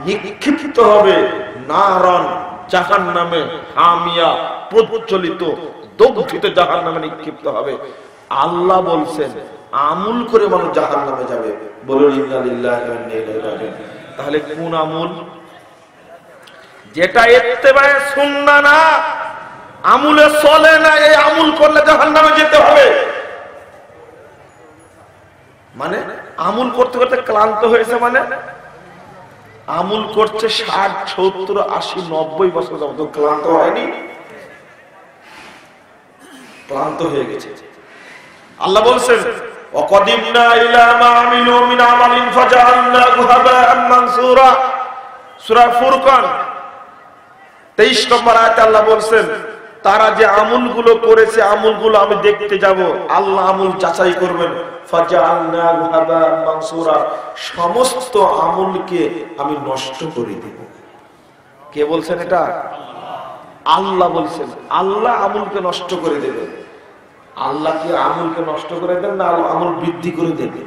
নিক্ষিপ্ত হবে নারন জাহান নামে হামিয়া প্রজ্বলিত, দগ্ধিত জাহান নামে নিক্ষিপ্ত হবে। আল্লাহ বলছেন, আমুল করে মানুষ জাহান নামে যাবে। বলুন তাহলে কোন আমুল? যেটা এত্তেবায় শুননা না, আমুলে চলে না, এই আমুল করলে জাহান নামে যেতে হবে। মানে আমুল করতে করতে ক্লান্ত হয়েছে মানে? আমুল করছে ষাট, সত্তর, আশি, নব্বই বছর যাবত ক্লান্ত হয়নি। ক্লান্ত হয়ে গেছে। আল্লাহ বলছেন, অকদিমনা ইলা মা আমিলু মিন আমালিন ফাজআলনাহু হাবাআন মানসুরা। সূরা ফুরকান তেইশ নম্বর আয়তে আল্লাহ বলছেন, তারা যে আমুলগুলো করেছে, আমুলগুলো আমি দেখতে যাব। আল্লাহ আমুল যাচাই করবেন। সমস্ত আমুলকে আমি নষ্ট করে দেব। কে বলছেন এটা? আল্লাহ বলছেন, আল্লাহ আমুলকে নষ্ট করে দেবেন। আল্লাহ কি আমুলকে নষ্ট করে দেন না আমুল বৃদ্ধি করে দেবে?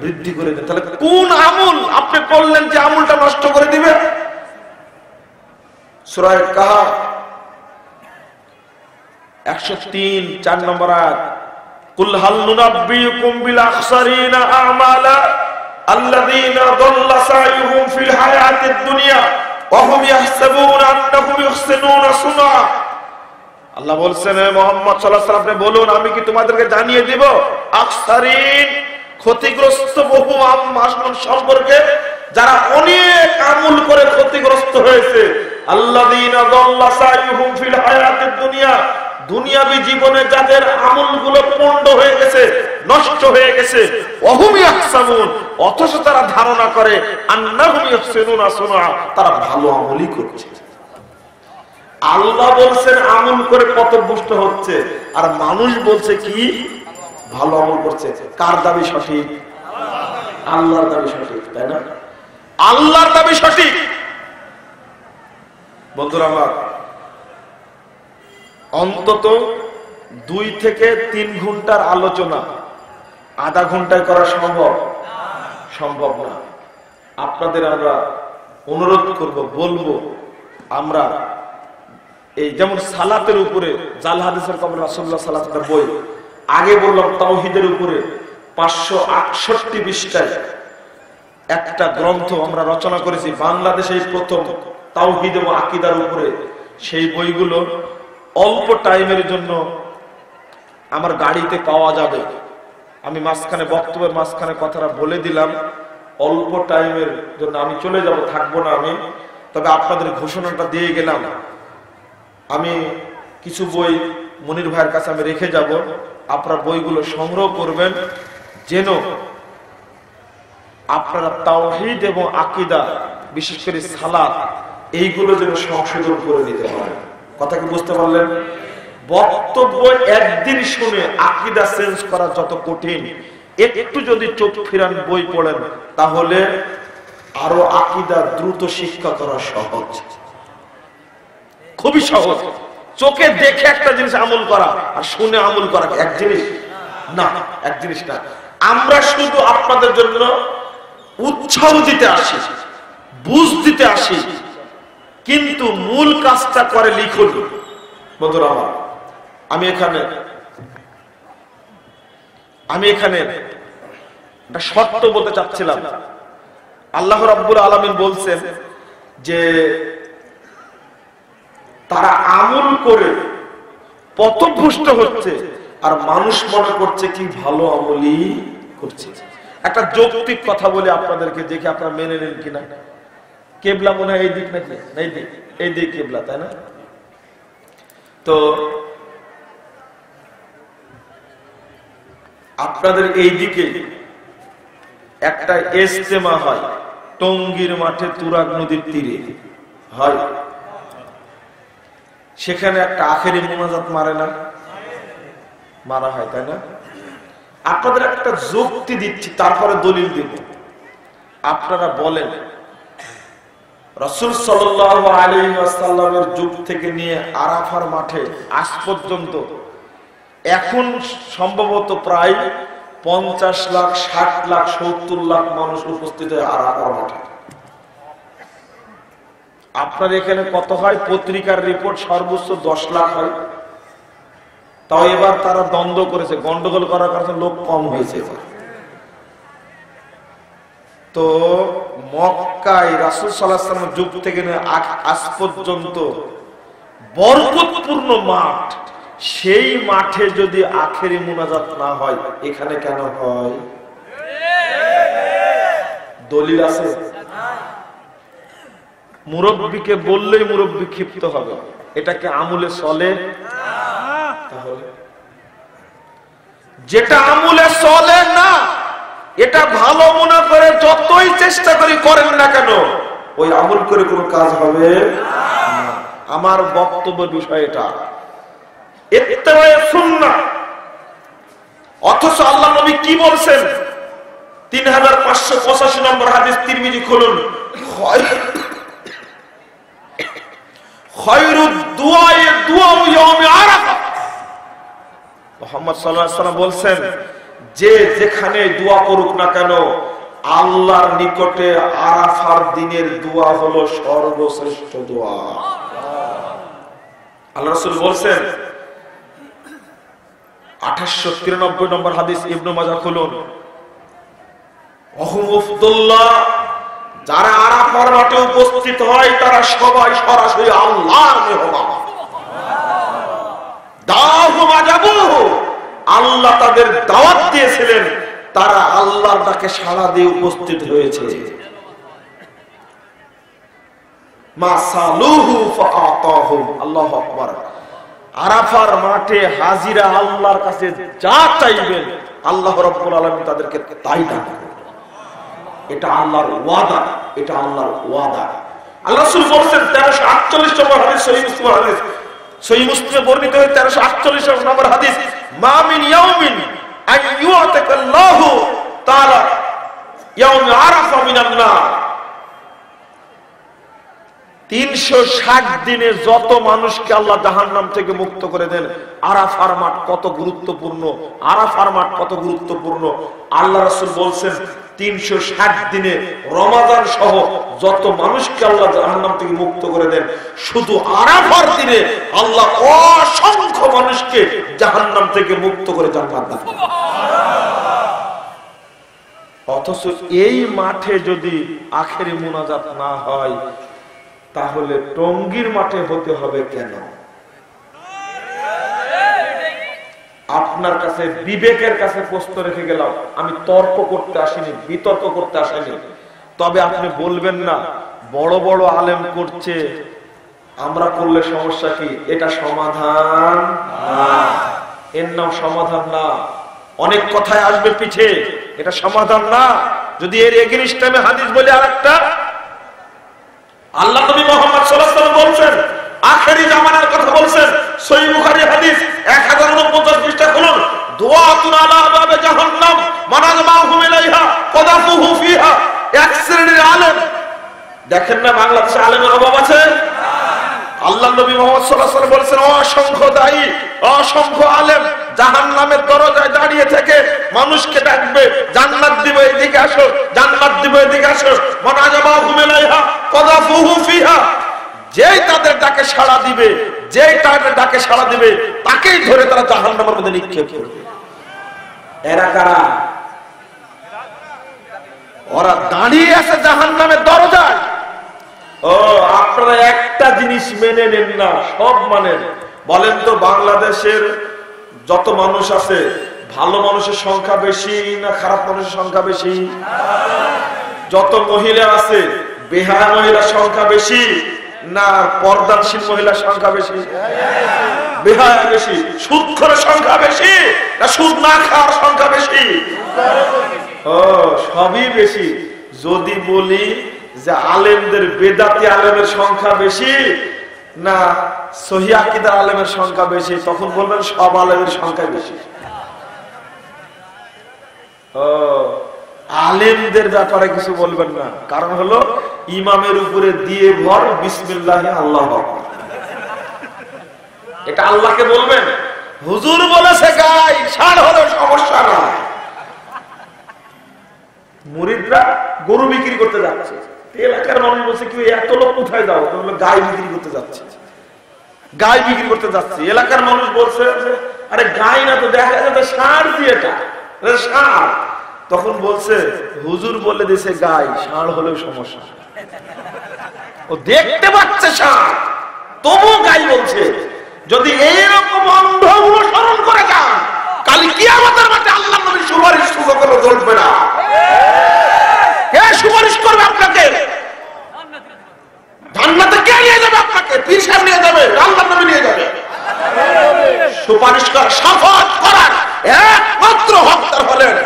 বৃদ্ধি করে দেন। তাহলে কোন আমুল আপনি বললেন যে আমুলটা নষ্ট করে দিবে? একশো আল্লাহ বলছেন আলাইহি বলুন, আমি কি তোমাদেরকে জানিয়ে দিব আখসারিন ক্ষতিগ্রস্ত বহু আম সম্পর্কে যারা অনেক আমল করে ক্ষতিগ্রস্ত হয়েছে? তারা ধারণা করে তারা ভালো আমলই করছে। আল্লাহ বলছেন আমল করে পথভ্রষ্ট হচ্ছে, আর মানুষ বলছে কি? ভালো আমল করছে। কার দাবি সঠিক? আল্লাহর দাবি সঠিক, তাই না? আল্লাহর দাবি সঠিক। বন্ধুরা আমার অন্তত দুই থেকে তিন ঘণ্টার আলোচনা আধা ঘন্টায় করা সম্ভব? সম্ভব না। আপনাদের আমরা অনুরোধ করব, বলব আমরা এই যেমন সালাতের উপরে, জাল হাদিসের কবর রাসুল্লাহ সালাতের বই, আগে বললাম তাওহিদের উপরে পাঁচশো আটষট্টি পৃষ্ঠায় একটা গ্রন্থ আমরা রচনা করেছি বাংলাদেশে প্রথম। তাওহিদ এবং আকিদার উপরে সেই বইগুলো অল্প টাইমের জন্য আমার গাড়িতে পাওয়া যাবে। আমি মাঝখানে বক্তব্যের মাঝখানে কথাটা বলে দিলাম। অল্প টাইমের জন্য আমি চলে যাব, থাকব না আমি। তবে আপনাদের ঘোষণাটা দিয়ে গেলাম। আমি কিছু বই মনির ভাইয়ের কাছে আমি রেখে যাব। আপনারা বইগুলো সংগ্রহ করবেন। যেন আপনারা তাওহিদ এবং আকিদা, বিশেষ করে সালাদ এইগুলো যেন সংশোধন করে নিতে পারেন কথা কি বুঝতে পারলেন? বক্তব্য একদিন শুনে আকিদা চেঞ্জ করা যত কঠিন, একটু যদি চোখ ফিরান, বই পড়েন, তাহলে আরও আকিদা দ্রুত শিক্ষা করা সহজ। খুবই সহজ। চোখে দেখে একটা জিনিস আমল করা আর শুনে আমল করা এক জিনিস? না, এক জিনিস না। আমরা শুধু আপনাদের জন্য উৎসাহ দিতে আসি, বুঝ দিতে আসি কিন্তু মূল কাজটা করে লিখুন। বন্ধুরা আমার, আমি এখানে আমি এখানে একটা শর্ত বলতে চাচ্ছিলাম। আল্লাহ রাব্বুল আলামিন বলছেন যে, তারা আমল করে পথভ্রষ্ট হচ্ছে, আর মানুষ মনে করছে কি ভালো আমলই করছে। একটা যৌক্তিক কথা বলে আপনাদেরকে, দেখে আপনারা মেনে নেন কিনা। কেবলা মনে হয় এই দিক নাকি? এই দিক এই দিক কেবলা, তাই না? তো আপনাদের এই দিকে একটা এস্তেমা হয়, টঙ্গির মাঠে তুরাগ নদীর তীরে। হয়। সেখানে একটা আখেরি মোনাজাত মারে না? মারা হয়, তাই না? আপনাদের একটা যুক্তি দিচ্ছি, তারপরে দলিল দেব। আপনারা বলেন রসুল সাল্লামের যুগ থেকে নিয়ে আরাফার মাঠে আজ পর্যন্ত এখন সম্ভবত প্রায় পঞ্চাশ লাখ, ষাট লাখ, সত্তর লাখ মানুষ উপস্থিত হয় আরাফার মাঠে। আপনার এখানে কত হয়? পত্রিকার রিপোর্ট সর্বোচ্চ দশ লাখ হয়। তাও এবার তারা দ্বন্দ্ব করেছে। গন্ডগোল করার কারণে লোক কম হয়েছে এবার। তো মক্কায় রাসুল সাল্লাহামের যুগ থেকে আজ- পর্যন্ত বরকতপূর্ণ মাঠ। সেই মাঠে যদি আখেরি মুনাজাত না হয়, এখানে কেন হয়? দলিল আছে? মুরব্বীকে বললেই মুরব্বী ক্ষিপ্ত হবে। এটাকে আমুলে চলে? যেটা আমুলে চলে না এটা ভালো মনে করে যতই চেষ্টা করি করেন না কেন, ওই আমল করে কোনো কাজ হবে? আমার বক্তব্যের বিষয় এটা। অথচ আল্লাহ নবী কি বলছেন? তিন হাজার পাঁচশো পঁচাশি নম্বর হাদিস তিরমিজি খুলুন। মোহাম্মদ সাল্লাল্লাহু বলছেন যে যেখানে দোয়া করুক না কেন, আল্লাহর নিকটে আরাফার দিনের দোয়া হলো সর্বশ্রেষ্ঠ দোয়া। আল্লাহ রাসূল বলছেন, আঠাশশো তিরানব্বই নম্বর হাদিস ইবনু মাজা খুলুন। যারা আরাফার মাঠে উপস্থিত হয়, তারা সবাই সরাসরি আল্লাহর মেহমান। দাহু মাজাবুহু। আল্লাহ তাদের দাওয়াত দিয়েছিলেন, তারা আল্লাহর ডাকে সাড়া দিয়ে উপস্থিত হয়েছে। আল্লাহু আরাফার মাঠে হাজিরা আল্লাহর কাছে যা চাইবেন, আল্লাহ রাব্বুল আলামিন তাদেরকে তাই দান এটা আল্লাহর ওয়াদা, এটা আল্লাহর ওয়াদা। আল্লাহ বলেছেন 1348 নম্বর হাদিস সহিহ হাদিস সহিহ মুসলিমে বর্ণিত হয়েছে 1348 নম্বর হাদিস, মা মিন ইয়াউমিন আল্লাহু তাআলা আরাফা মিনান নার। তিনশো ষাট দিনে যত মানুষকে আল্লাহ জাহান্নাম থেকে মুক্ত করে দেন, আরাফার মাঠ কত গুরুত্বপূর্ণ, আরাফার মাঠ কত গুরুত্বপূর্ণ। আল্লাহ রাসূল বলছেন তিনশো ষাট দিনে রমাদান সহ যত মানুষকে আল্লাহ জাহান্নাম থেকে মুক্ত করে দেন, শুধু আরাফার দিনে আল্লাহ অসংখ্য মানুষকে জাহান্নাম থেকে মুক্ত করে জান্নাত দান। অথচ এই মাঠে যদি আখেরি মোনাজাত না হয়, তাহলে টঙ্গীর মাঠে হতে হবে কেন? আপনার কাছে বিবেকের কাছে প্রশ্ন রেখে গেলাম। আমি তর্ক করতে আসিনি, বিতর্ক করতে আসিনি। তবে আপনি বলবেন না, বড় বড় আলেম করছে, আমরা করলে সমস্যা কি? এটা সমাধান এর নাম সমাধান না। অনেক কথায় আসবে পিছে, এটা সমাধান না। যদি এর এগেনিস্ট হাদিস বলে আর একটা আল্লাহ মোহাম্মদ আলাইহি বলছেন আখেরি জামানার কথা বলছেন সহিহ বুখারী হাদিস 1049 পৃষ্ঠা খুলুন। দুআতুন আলা বাবে জাহান্নাম মানাজমাহুম ইলাইহা, কদাফুহু ফিহা। এক শ্রেণির আলেম। দেখেন না বাংলাদেশে আলেমের অভাব আছে? আল্লাহ নবী মোহাম্মদ বলেছেন, অসংখ্য দায়ী, অসংখ্য আলেম জাহান্নামের দরজায় দাঁড়িয়ে থেকে মানুষকে ডাকবে, জান্নাত দিবে এদিকে আসো, জান্নাত দিবে এদিকে আসো মানাজামাহুম ইলাইহা, কদাফুহু ফিহা। যেই তাদের ডাকে সাড়া দিবে, যেই তাদের ডাকে সাড়া দিবে, তাকেই ধরে তারা জাহান্নামের মধ্যে নিক্ষেপ করবে। এরা কারা? ওরা দাঁড়িয়ে আছে জাহান্নামের দরজায়। ও, আপনারা একটা জিনিস মেনে নেন না, সব মানেন। বলেন তো, বাংলাদেশের যত মানুষ আছে, ভালো মানুষের সংখ্যা বেশি না খারাপ মানুষের সংখ্যা বেশি? যত মহিলা আছে বেহায়া মহিলার সংখ্যা বেশি। না পর্দানশীল মহিলার সংখ্যা বেশি। বেহায়া বেশি সুদ সংখ্যা বেশি, না সুদ না খাওয়ার সংখ্যা বেশি? ও, সবই বেশি। যদি বলি যে আলেমদের বেদাতি আলেমের সংখ্যা বেশি, না, সহি আকিদার আলেমের সংখ্যা বেশি, তখন বলবেন সব আলেমের সংখ্যা বেশি। ও আলেমদের ব্যাপারে কিছু বলবেন না। কারণ হলো, ইমামের উপরে দিয়ে ভর বিসমিল্লাহ আল্লাহ এটা আল্লাহকে বলবেন। হুজুর বলেছে গাই ছাড় হলো সমস্যা না মুরিদরা গরু বিক্রি করতে যাচ্ছে। এলাকার মানুষ বলছে, কি এত লোক কোথায় যাও? গাই বিক্রি করতে যাচ্ছে। গাই বিক্রি করতে যাচ্ছে। এলাকার মানুষ বলছে, আরে গাই না তো, দেখা যাচ্ছে সার দিয়ে ষাঁড়। তখন বলছে, হুজুর বলে দিছে, গাই, ষাঁড় হলেও সমস্যা। ও দেখতে পাচ্ছে ষাঁড়। তবু গাই বলছে, যদি এইরকম অন্ধ অনুসরণ করে যান, কালি কি আমাদের মাঠে আল্লাহ নবী সুপারিশ করে চলবে না। কে সুপারিশ করবে আপনাকে? জান্নাতে কে নিয়ে যাবে আপনাকে? পীর সাহেব নিয়ে যাবে আল্লাহ নবী নিয়ে যাবে। সুপারিশ করার সাফাত করার একমাত্র হকদার হলেন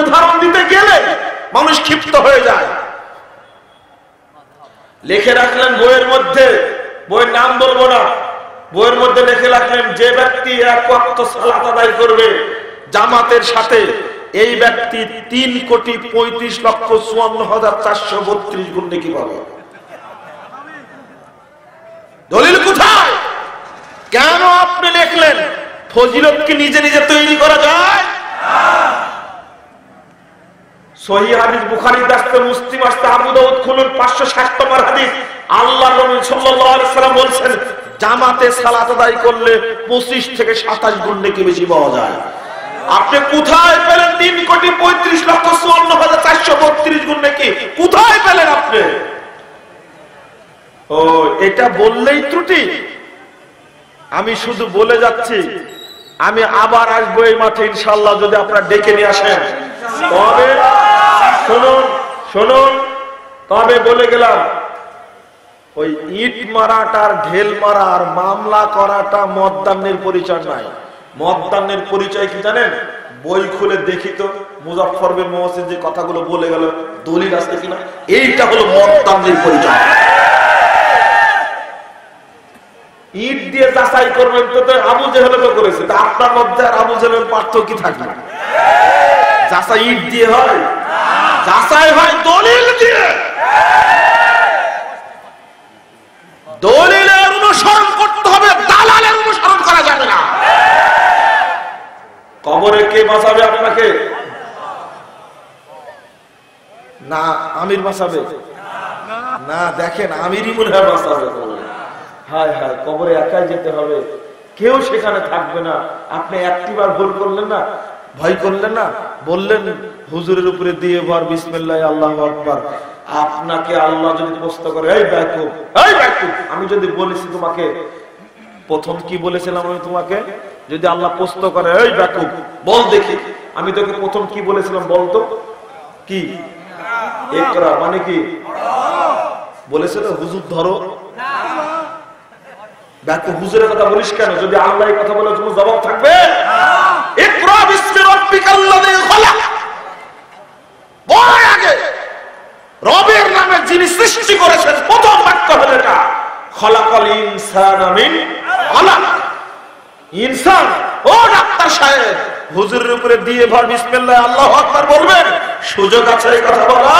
উদাহরণ দিতে গেলে মানুষ ক্ষিপ্ত হয়ে যায়। লিখে রাখলেন বইয়ের মধ্যে, বইয়ের নাম বলব না। বইয়ের মধ্যে লিখে রাখলেন, যে ব্যক্তি এক আদায় করবে জামাতের সাথে, এই ব্যক্তি তিন কোটি পঁয়ত্রিশ লক্ষ চুয়ান্ন হাজার চারশো বত্রিশ গুণ নাকি পাবে। দলিল কোথায়? কেন আপনি লিখলেন? ফজিলত কি নিজে নিজে তৈরি করা যায়? মুসলিম আসতে আবু খুলুন 560 নম্বর হাদিস। আল্লাহ নবী সাল্লাম বলছেন, জামাতে সালাত আদায় করলে 25 থেকে 27 গুণ নাকি বেশি পাওয়া যায়। আপনি কোথায় পেলেন 3 কোটি 35 লক্ষ 54 হাজার 432 গুণ নাকি? কোথায় পেলেন আপনি? ও, এটা বললেই ত্রুটি। আমি শুধু বলে যাচ্ছি, আমি আবার আসব এই মাঠে ইনশাল্লাহ যদি আপনারা ডেকে নিয়ে আসেন। তবে, শুনুন শুনুন, তবে বলে গেলাম, ওই ইট মারাটার ঢেল মারা আর মামলা করাটা মতদানের পরিচয় নাই। মতদানের পরিচয় কি জানেন? বই খুলে দেখি তো মুজাফর মহসিন যে কথাগুলো বলে গেল, দলিল আছে কিনা? এইটা হলো মতদানের পরিচয়। ইট দিয়ে যাচাই করবেন তো আবু জেহেল তো করেছে। তা আপনার মধ্যে আর আবু জেহেলের পার্থক্য থাকবে? যাচাই ইট দিয়ে হয়? যাচাই হয় দলিল দিয়ে। দলিলের অনুসরণ করতে হবে, দালালের অনুসরণ করা যাবে না। কবরে কে বাঁচাবে আপনাকে? না, আমির বাঁচাবে। না, দেখেন আমিরই মনে হয় বাঁচাবে। হায় হায় কবরে একাই যেতে হবে। কেউ সেখানে থাকবে না। আপনি একটিবার ভুল করলেন না? ভয় করলেন না? বললেন হুজুরের উপরে দিয়ে ভর বিসমিল্লাহ আল্লাহ আকবার। আপনাকে আল্লাহ যদি প্রশ্ন করে এই ব্যাকুব এই ব্যাকুব আমি যদি বলেছি তোমাকে প্রথম কি বলেছিলাম আমি তোমাকে? যদি আল্লাহ প্রশ্ন করে এই ব্যাকুব বল দেখি আমি তোকে প্রথম কি বলেছিলাম বলতো কি? মানে কি? বলেছিল হুজুর ধরো। দেখো হুজুরের কথা বলিস কেন? যদি আল্লাহ কথা বলে তোমার জবাব থাকবে? রবের নামে যিনি সৃষ্টি করেছেন, প্রথম বাক্য হলো এটা। খলাকাল ইনসানা মিন আলাক ইনসান, ও ডাক্তার সাহেব, হুজুরের উপরে দিয়ে ভর বিসমিল্লাহ, আল্লাহু আকবার বলবেন। সুযোগ আছে এই কথা বলা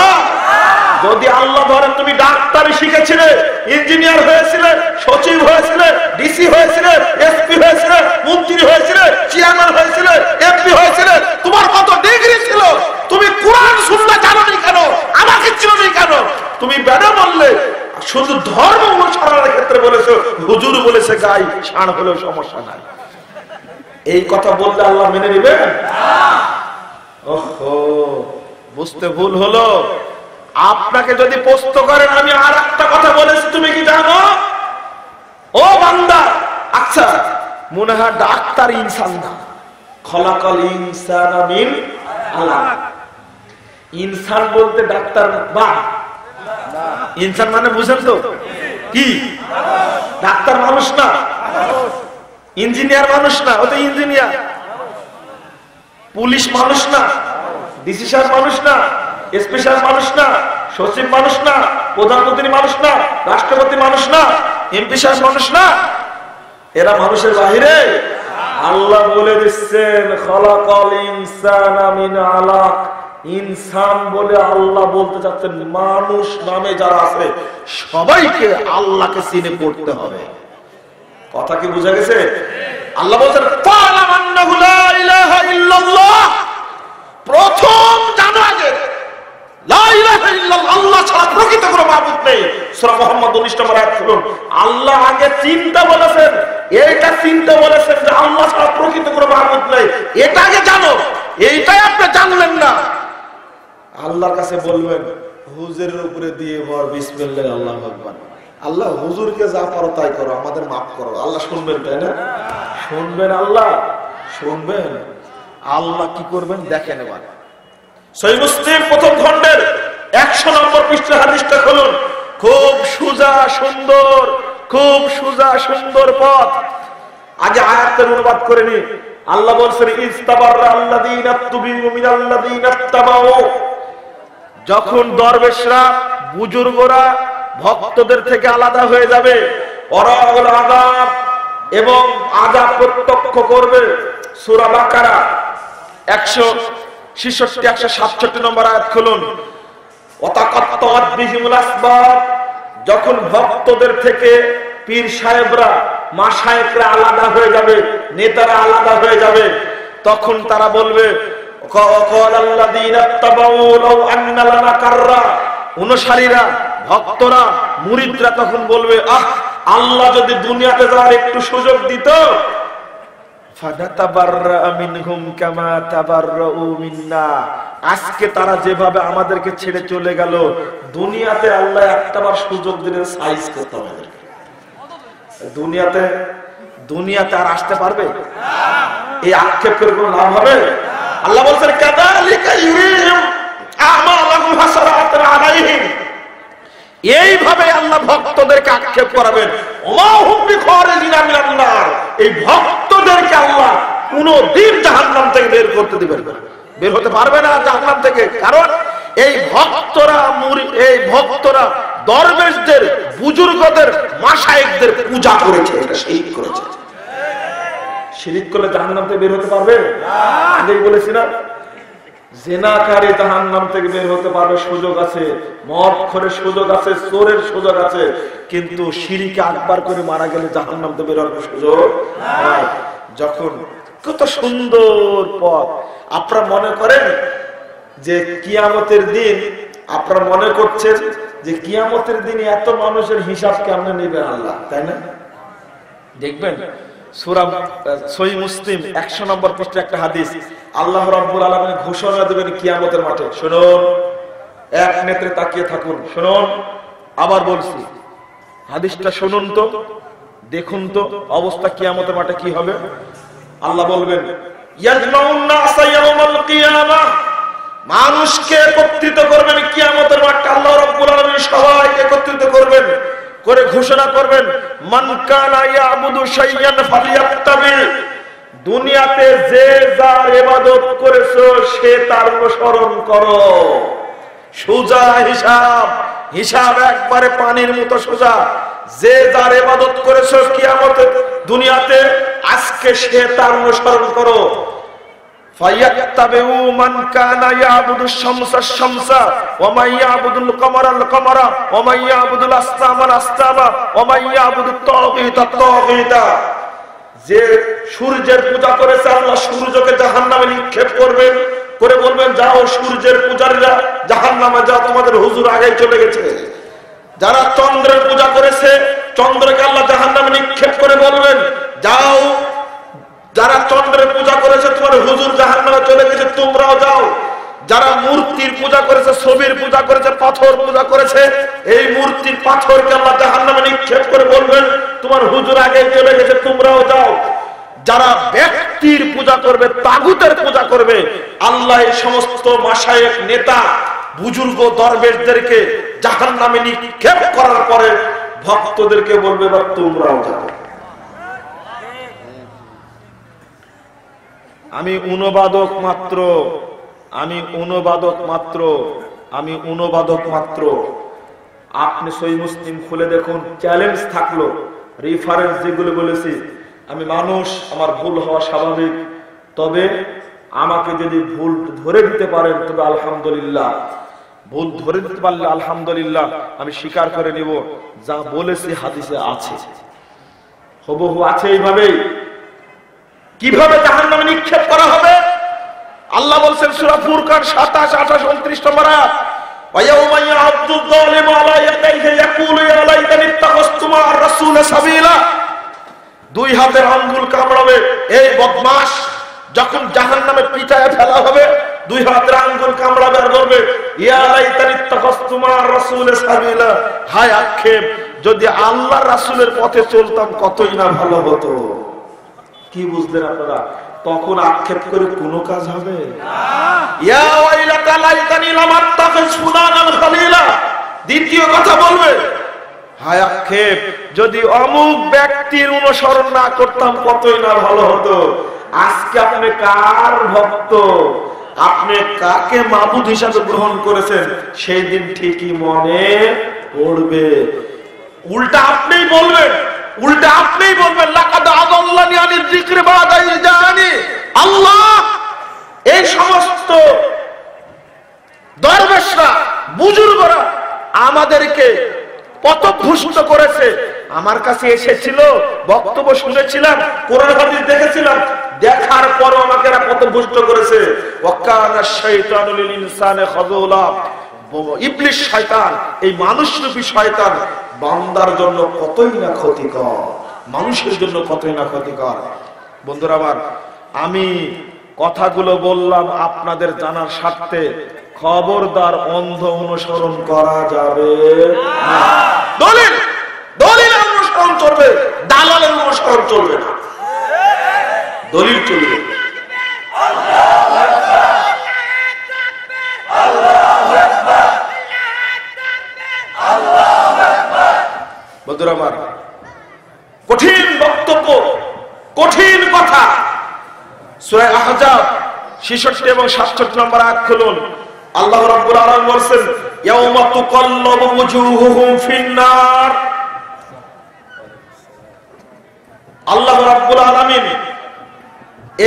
যদি আল্লাহ ধরেন তুমি ডাক্তারি শিখেছিলে ইঞ্জিনিয়ার হয়েছিলে সচিব হয়েছিলে ডিসি হয়েছিলে এসপি হয়েছিলে মন্ত্রী হয়েছিলে চেয়ারম্যান হয়েছিলে এমপি হয়েছিলে তোমার কত ডিগ্রি ছিল তুমি কোরআন শুনলে জানো নি কেন? আমাকে চিনি কেন? তুমি বেড়ে বললে শুধু ধর্ম অনুসরণের ক্ষেত্রে বলেছ হুজুর বলেছে গাই ছাড় হলেও সমস্যা নাই। এই কথা বললে আল্লাহ মেনে নেবেন? ওহো বুঝতে ভুল হলো। আপনাকে যদি পোস্ত করেন, আমি আর একটা কথা বলেছি, তুমি কি জানো? ও বান্দা আচ্ছা মনে হয় ডাক্তার ইনসান না। খলাকাল ইনসান মিন আলাক ইনসান বলতে ডাক্তার বা? ইনসান মানে বুঝেন তো? কি? ডাক্তার মানুষ না। ইঞ্জিনিয়ার মানুষ না, ও তো ইঞ্জিনিয়ার। পুলিশ মানুষ না ডিসি সাহেব মানুষ না। স্পেশাল মানুষ না, সচিব মানুষ না, প্রধানমন্ত্রী মানুষ না, রাষ্ট্রপতি মানুষ না এমপি সাহেব মানুষ না। এরা মানুষের বাহিরে আল্লাহ বলে দিচ্ছেন, খলাকল ইনসান মিন আলাক। ইনসান বলে আল্লাহ বলতে চাচ্ছেন, মানুষ নামে যারা আছে, সবাইকে আল্লাহকে চিনে পড়তে হবে। কথা কি বুঝা গেছে? আল্লাহ বলছেন। প্রথম জানো আগে আল্লাহ ছাড়া প্রকৃত নেই। সূরা মুহাম্মদ 19 নম্বর আয়াত খুলুন আল্লাহ আগে বলেছেন বলেছেন যে আল্লাহ ছাড়া প্রকৃত নেই। এটা আগে জানলেন না। আল্লাহর কাছে বলবেন, হুজুরের উপরে দিয়ে ভর বিসমিল্লাহ, আল্লাহু আকবার। আল্লাহ হুজুরকে যা করো তাই করো, আমাদের মাফ করো। আল্লাহ শুনবেন, তাই না? শুনবেন আল্লাহ? শুনবেন। আল্লাহ কি করবেন? দেখেন এবার। সহি মুসলিম প্রথম খণ্ডের একশো নম্বর পৃষ্ঠা হাদিসটা খুলুন। খুব সুজা সুন্দর, খুব সুজা সুন্দর পথ। আগে আয়াতের অনুবাদ করে নি। আল্লাহ বলছেন ইস্তাবাররা আল্লাযীনা তুবিউ মিনাল্লাযীনা ইত্তাবাউ। যখন দরবেশরা, বুজুর্গরা ভক্তদের থেকে আলাদা হয়ে যাবে, ওরা হলো আযাব এবং আযাব প্রত্যক্ষ করবে। সূরা বাকারা 166 167 নম্বর আয়াত খুলুন। যখন ভক্তদের থেকে পীর সাহেবরা, মা সাহেবরা আলাদা হয়ে যাবে, নেতারা আলাদা হয়ে যাবে, তখন তারা বলবে অনুসারীরা, ভক্তরা, মুরিদরা তখন বলবে, আহ, আল্লাহ যদি দুনিয়াতে যাওয়ার একটু সুযোগ দিত আজকে তারা যেভাবে আমাদেরকে ছেড়ে চলে গেল, দুনিয়াতে আল্লাহ একটাবার সুযোগ দিলে সাইজ করতে হবে দুনিয়াতে দুনিয়াতে আর আসতে পারবে? এই আক্ষেপ করে কোনো লাভ হবে? আল্লাহ বলছেন, কাদালিকা ইউরিহিম আমালাহুম হাসারাতান আলাইহিম। এইভাবে আল্লাহ ভক্তদেরকে আক্ষেপ করাবেন। এই ভক্তদেরকে আল্লাহ কোন দিন জাহান্নাম থেকে বের করতে দিবেন বের হতে পারবে না জাহান্নাম থেকে। কারণ এই ভক্তরা এই ভক্তরা দরবেশদের, বুজুর্গদের, মাশায়েখদের পূজা করেছে শিরিক করেছে। শিরিক করলে জাহান্নাম থেকে বের হতে পারবে? আগেই বলেছি না জেনাকারী জাহান নাম থেকে বের হতে পারবে সুযোগ আছে, মদ খরে সুযোগ আছে, চোরের সুযোগ আছে, কিন্তু সিঁড়িকে আকবার করে মারা গেলে জাহান নাম থেকে বের হওয়ার সুযোগ যখন কত সুন্দর পথ, আপনারা মনে করেন যে কিয়ামতের দিন, আপনারা মনে করছেন যে কিয়ামতের দিন এত মানুষের হিসাব কেমন নেবে আল্লাহ, তাই না? দেখবেন সই মুসলিম, একশো নম্বর একটা হাদিস। আল্লাহ রাব্বুল আলামিন ঘোষণা দেবেন কিয়ামতের মাঠে। শুনুন, এক নেত্রে তাকিয়ে থাকুন। শুনুন, আবার বলছি, হাদিসটা শুনুন তো, দেখুন তো, অবস্থা কিয়ামতের মাঠে কি হবে। আল্লাহ বলবেন মানুষকে একত্রিত করবেন কিয়ামতের মাঠে আল্লাহ রাব্বুল আলামিন সবাইকে একত্রিত করবেন। করে ঘোষণা করবেন দুনিয়াতে যে যার এবাদত করেছ সে তার অনুসরণ করো। সোজা হিসাব হিসাব একবারে পানির মতো সোজা। যে যার ইবাদত করেছ কিয়ামতে দুনিয়াতে, আজকে সে তার অনুসরণ করো। فيتبعوا من كان يعبد الشمس الشمس ومن يعبد القمر القمر ومن يعبد الأصنام الأصنام ومن يعبد الطاغيت الطاغيت যে সূর্যের পূজা করেছে আল্লাহ সূর্যকে জাহান্নামে নিক্ষেপ করবেন করে বলবেন যাও সূর্যের পূজারীরা জাহান্নামে যাও তোমাদের হুজুর আগে চলে গেছে যারা চন্দ্রের পূজা করেছে চন্দ্রকে আল্লাহ জাহান্নামে নিক্ষেপ করে বলবেন যাও যারা চন্দ্রের পূজা করেছে, তোমার হুজুর জাহান্নামে চলে গেছে, তোমরাও যাও। যারা মূর্তির পূজা করেছে, ছবির পূজা করেছে, পাথর পূজা করেছে, এই মূর্তির পাথরকে আল্লাহ জাহান্নামে নিক্ষেপ করে বলবেন, তোমার হুজুর আগে চলে গেছে, তোমরাও যাও। যারা ব্যক্তির পূজা করবে, তাগুতের পূজা করবে, আল্লাহ এই সমস্ত মাসায়েক নেতা, বুজুর্গ, দরবেশদেরকে জাহান্নামে নিক্ষেপ করার পরে ভক্তদেরকে বলবে, এবার তোমরাও যাও। আমি অনুবাদক মাত্র। আমি অনুবাদক মাত্র। আমি অনুবাদক মাত্র। আপনি সই মুসলিম খুলে দেখুন চ্যালেঞ্জ থাকল। রিফারেন্স যেগুলো বলেছি, আমি মানুষ, আমার ভুল হওয়া স্বাভাবিক। তবে আমাকে যদি ভুল ধরে দিতে পারেন, তবে আলহামদুলিল্লাহ। ভুল ধরে দিতে পারলে আলহামদুলিল্লাহ, আমি স্বীকার করে নিব, যা বলেছি হাদিসে আছে। হবহু আছে এইভাবেই। কীভাবে জাহান নামে নিক্ষেপ করা হবে? আল্লাহ বলছেন, সুরা ফুরকান সাতাশ, আঠাশ, উনত্রিশ নম্বর দুই হাতের আঙ্গুল কামড়াবে যখন ফেলা হবে, দুই হাতের আঙ্গুল কামড়াবে আর হায় আক্ষেপ, যদি আল্লাহ রাসুলের পথে চলতাম, কতই না ভালো হতো। কি বুঝলেন আপনারা? তখন আক্ষেপ করে কোনো কাজ হবে? দ্বিতীয় কথা বলবে, হায় আক্ষেপ, যদি অমুক ব্যক্তির অনুসরণ না করতাম কতই না ভালো হতো। আজকে আপনি কার ভক্ত? আপনি কাকে মাবুদ হিসাবে গ্রহণ করেছেন? সেই দিন ঠিকই মনে পড়বে। উল্টা আপনিই বলবেন উল্টা আপনিই বলবেন আল্লাহ এই সমস্ত দরবেশরা, বুজুর্গরা আমাদেরকে পথভ্রষ্ট করেছে। আমার কাছে এসেছিল, বক্তব্য শুনেছিলাম, কোরআন হাদিস দেখেছিলাম। দেখার পর আমাকে এরা পথভ্রষ্ট করেছে। ওয়াকানা শাইতানু লিল ইনসানি খাযুলা। ইবলিশ শয়তান, এই মানুষরূপী শয়তান, বান্দার জন্য কতই না ক্ষতিকর, মানুষের জন্য কতই না ক্ষতিকর। বন্ধুরা আমার, আমি কথাগুলো বললাম আপনাদের জানার স্বার্থে, খবরদার অন্ধ অনুসরণ করা যাবে। দলিল দলিলের অনুসরণ চলবে, দালালের অনুসরণ চলবে না। দলিল চলবে। বন্ধুরা কঠিন বক্তব্য, কঠিন কথা। সূরা আহজাব 66 এবং 67 নম্বর আয়াত খুলুন। আল্লাহ রাব্বুল আলামিন বলেন ইয়াউমা তুকাল্লাবু ফিন্নার। আল্লাহ রাব্বুল আলামিন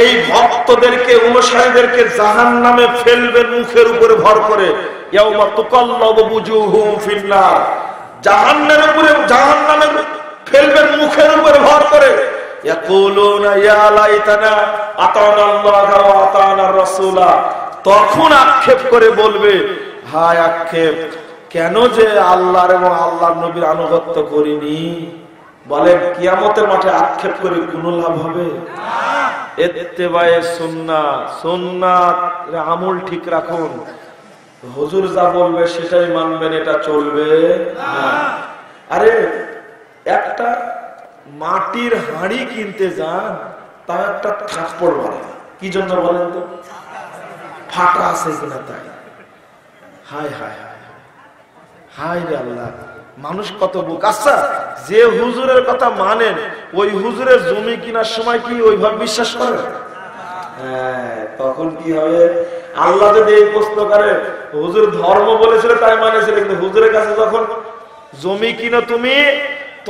এই ভক্তদেরকে, অনুসারীদেরকে জাহান নামে ফেলবেন মুখের উপরে ভর করে, ইয়াউমা তুকাল্লাবু বুজুহুম ফিন্নার। জাহান্নামের উপরে জাহান্নামে ফেলবেন, মুখের উপরে ভর করে। আল্লাহ তখন আক্ষেপ করে বলবে, হায় আক্ষেপ, কেন যে আল্লাহর এবং আল্লাহর নবীর আনুগত্য করিনি? বলেন কিয়ামতের মাঠে আক্ষেপ করে কোন লাভ হবে? এত্তেবায়ে সুন্নাত সুন্নাত আমল ঠিক রাখুন। হুজুর যা বলবে সেটাই মানবেন, এটা চলবে আরে, একটা মাটির হাঁড়ি কিনতে যান তা একটা থাপ্পড় মারে। কি জন্য বলেন তো? ফাটা আছে কিনা তাই? হায় হায় হায়। হায় রে আল্লাহ, মানুষ কত বুক। আচ্ছা যে হুজুরের কথা মানেন, ওই হুজুরের জমি কিনার সময় কি ওইভাবে বিশ্বাস করেন? হ্যাঁ তখন কি হবে? আল্লাহ যদি এই প্রশ্ন করে হুজুর ধর্ম বলেছিল, তাই মানেছিল, কিন্তু হুজুরের কাছে যখন জমি কিনো তুমি,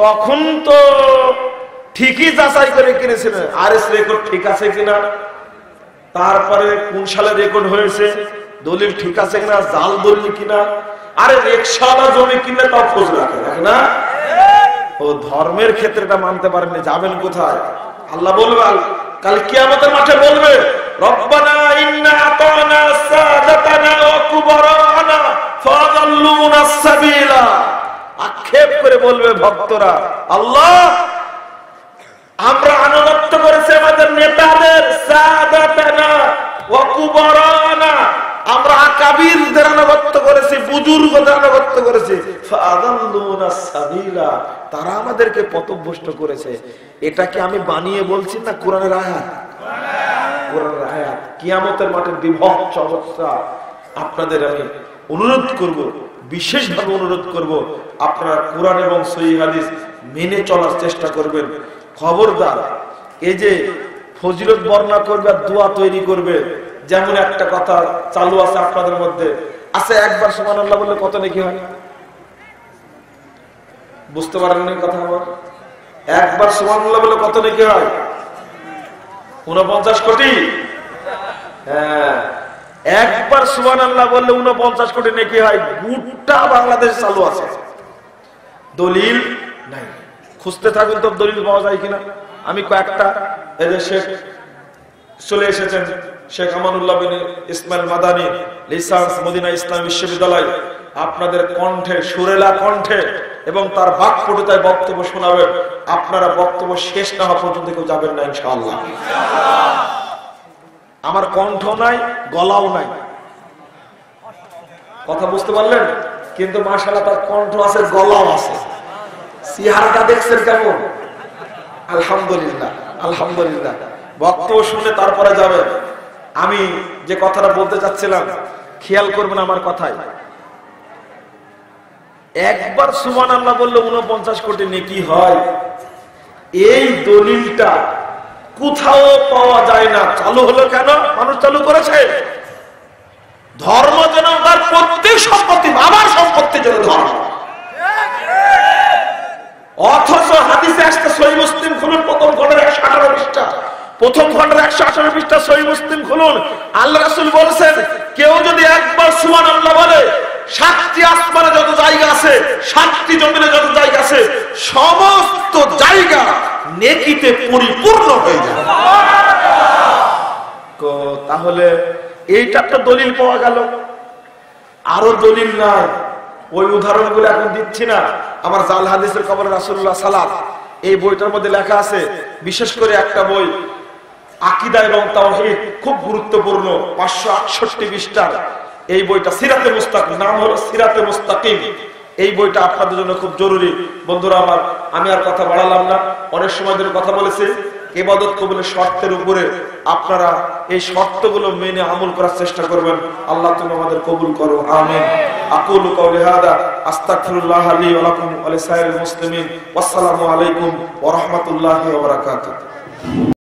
তখন তো ঠিকই যাচাই করে কিনেছিলেন আর এস রেকর্ড ঠিক আছে কিনা? তারপরে কোন সালে রেকর্ড হয়েছে? দলিল ঠিক আছে কিনা? জাল দলিল কিনা? আরে রিক্সাওয়ালা জমি কিনলে তাও খোঁজ রাখে রাখে না? ও ধর্মের ক্ষেত্রে এটা মানতে পারেনি যাবেন কোথায়? আল্লাহ বলবে মাঠে বলবে আক্ষেপ করে বলবে ভক্তরা, আল্লাহ, আমরা আনুগত্য করেছি আমাদের নেতাদের সাদাতানা ওয়া কুবারানা আমাদেরকে পথভ্রষ্ট করেছে। এটা কি আমি বানিয়ে বলছি না কোরআনের আয়াত? কোরআনের আয়াত। কিয়ামতের মাঠে বিভৎস অবস্থা। আপনাদের আমি অনুরোধ করব, বিশেষভাবে অনুরোধ করব, আপনারা কোরআন এবং হাদিস মেনে চলার চেষ্টা করবেন। খবরদার, এই যে ফজিলত বর্ণনা করবে আর দোয়া তৈরি করবে যেমন একটা কথা চালু আছে আপনাদের মধ্যে। আছে একবার সমান আল্লাহ বললে কত নাকি হয়? বুঝতে পারেন কথা আমার? একবার সমান আল্লাহ বললে কত নাকি হয়? উনপঞ্চাশ কোটি? হ্যাঁ। একবার সুবান আল্লাহ বললে উনপঞ্চাশ কোটি নাকি হয়? গোটা বাংলাদেশ চালু আছে। দলিল নাই। খুঁজতে থাকুন তো দলিল পাওয়া যায় কিনা? আমি কয়েকটা এদের শেখ চলে এসেছেন শেখ আমানুল্লাহ বিন ইসমাইল মাদানি, লিসান্স মদিনা ইসলাম বিশ্ববিদ্যালয়। আপনাদের কণ্ঠে, সুরেলা কণ্ঠে এবং তার বাকপটুতায় বক্তব্য শোনাবেন। আপনারা বক্তব্য শেষ না হওয়া পর্যন্ত কেউ যাবেন না, ইনশাআল্লাহ। আমার কণ্ঠ নাই, গলাও নাই। কথা বুঝতে পারলেন? কিন্তু মাশাআল্লাহ তার কণ্ঠ আছে, গলাও আছে। সিহারটা দেখছেন কেমন? আলহামদুলিল্লাহ আলহামদুলিল্লাহ। বক্তব্য শুনে তারপরে যাবেন আমি যে কথাটা বলতে চাচ্ছিলাম, খেয়াল করবেন আমার কথায়। একবার সুমান আল্লাহ বললে উনপঞ্চাশ কোটি নেকি হয়। এই দলিলটা কোথাও পাওয়া যায় না। চালু হলো কেন? মানুষ চালু করেছে। ধর্ম যেন তার প্রত্যেক সম্পত্তি আমার সম্পত্তি যেন ধর্ম। অথচ হাদিসে আসতে সহি মুসলিম খুলুন প্রথম খন্ডের একশো আঠারো পৃষ্ঠা। প্রথম খন্ডের একশো আঠারো পৃষ্ঠা সহি মুসলিম খুলুন। আল্লাহ রাসুল বলছেন, কেউ যদি একবার সুমান আল্লাহ বলে, সাতটি আসমানে যত জায়গা আছে, সাতটি জমিনে যত জায়গা আছে, সমস্ত জায়গা নেকিতে পরিপূর্ণ হয়ে যাবে। তো তাহলে এইটা একটা দলিল পাওয়া গেল। আরও দলিল নাই। ওই উদাহরণগুলো এখন দিচ্ছি না। আমার জাল হাদিসের খবর রাসুল্লাহ সালাত এই বইটার মধ্যে লেখা আছে, বিশেষ করে একটা বই আকিদা এবং তাওহীদ খুব গুরুত্বপূর্ণ, পাঁচশো আটষট্টি পৃষ্ঠার এই বইটা সিরাতে মুস্তাকিম, নাম হলো সিরাতে মুস্তাকিম। এই বইটা আপনাদের জন্য খুব জরুরি। বন্ধুরা আমার, আমি আর কথা বাড়ালাম না। অনেক সময় ধরে কথা বলেছি এবাদত কবুলের শর্তের উপরে আপনারা এই শর্তগুলো মেনে আমল করার চেষ্টা করবেন। আল্লাহ তুমি আমাদের কবুল করো, আমিন। আকুল কওলি আস্তাগফিরুল্লাহ লি ওয়া লাকুম ওয়া লিসাইরিল মুসলিমিন। ওয়াসসালামু আলাইকুম ওয়া রাহমাতুল্লাহি ওয়া বারাকাতুহু।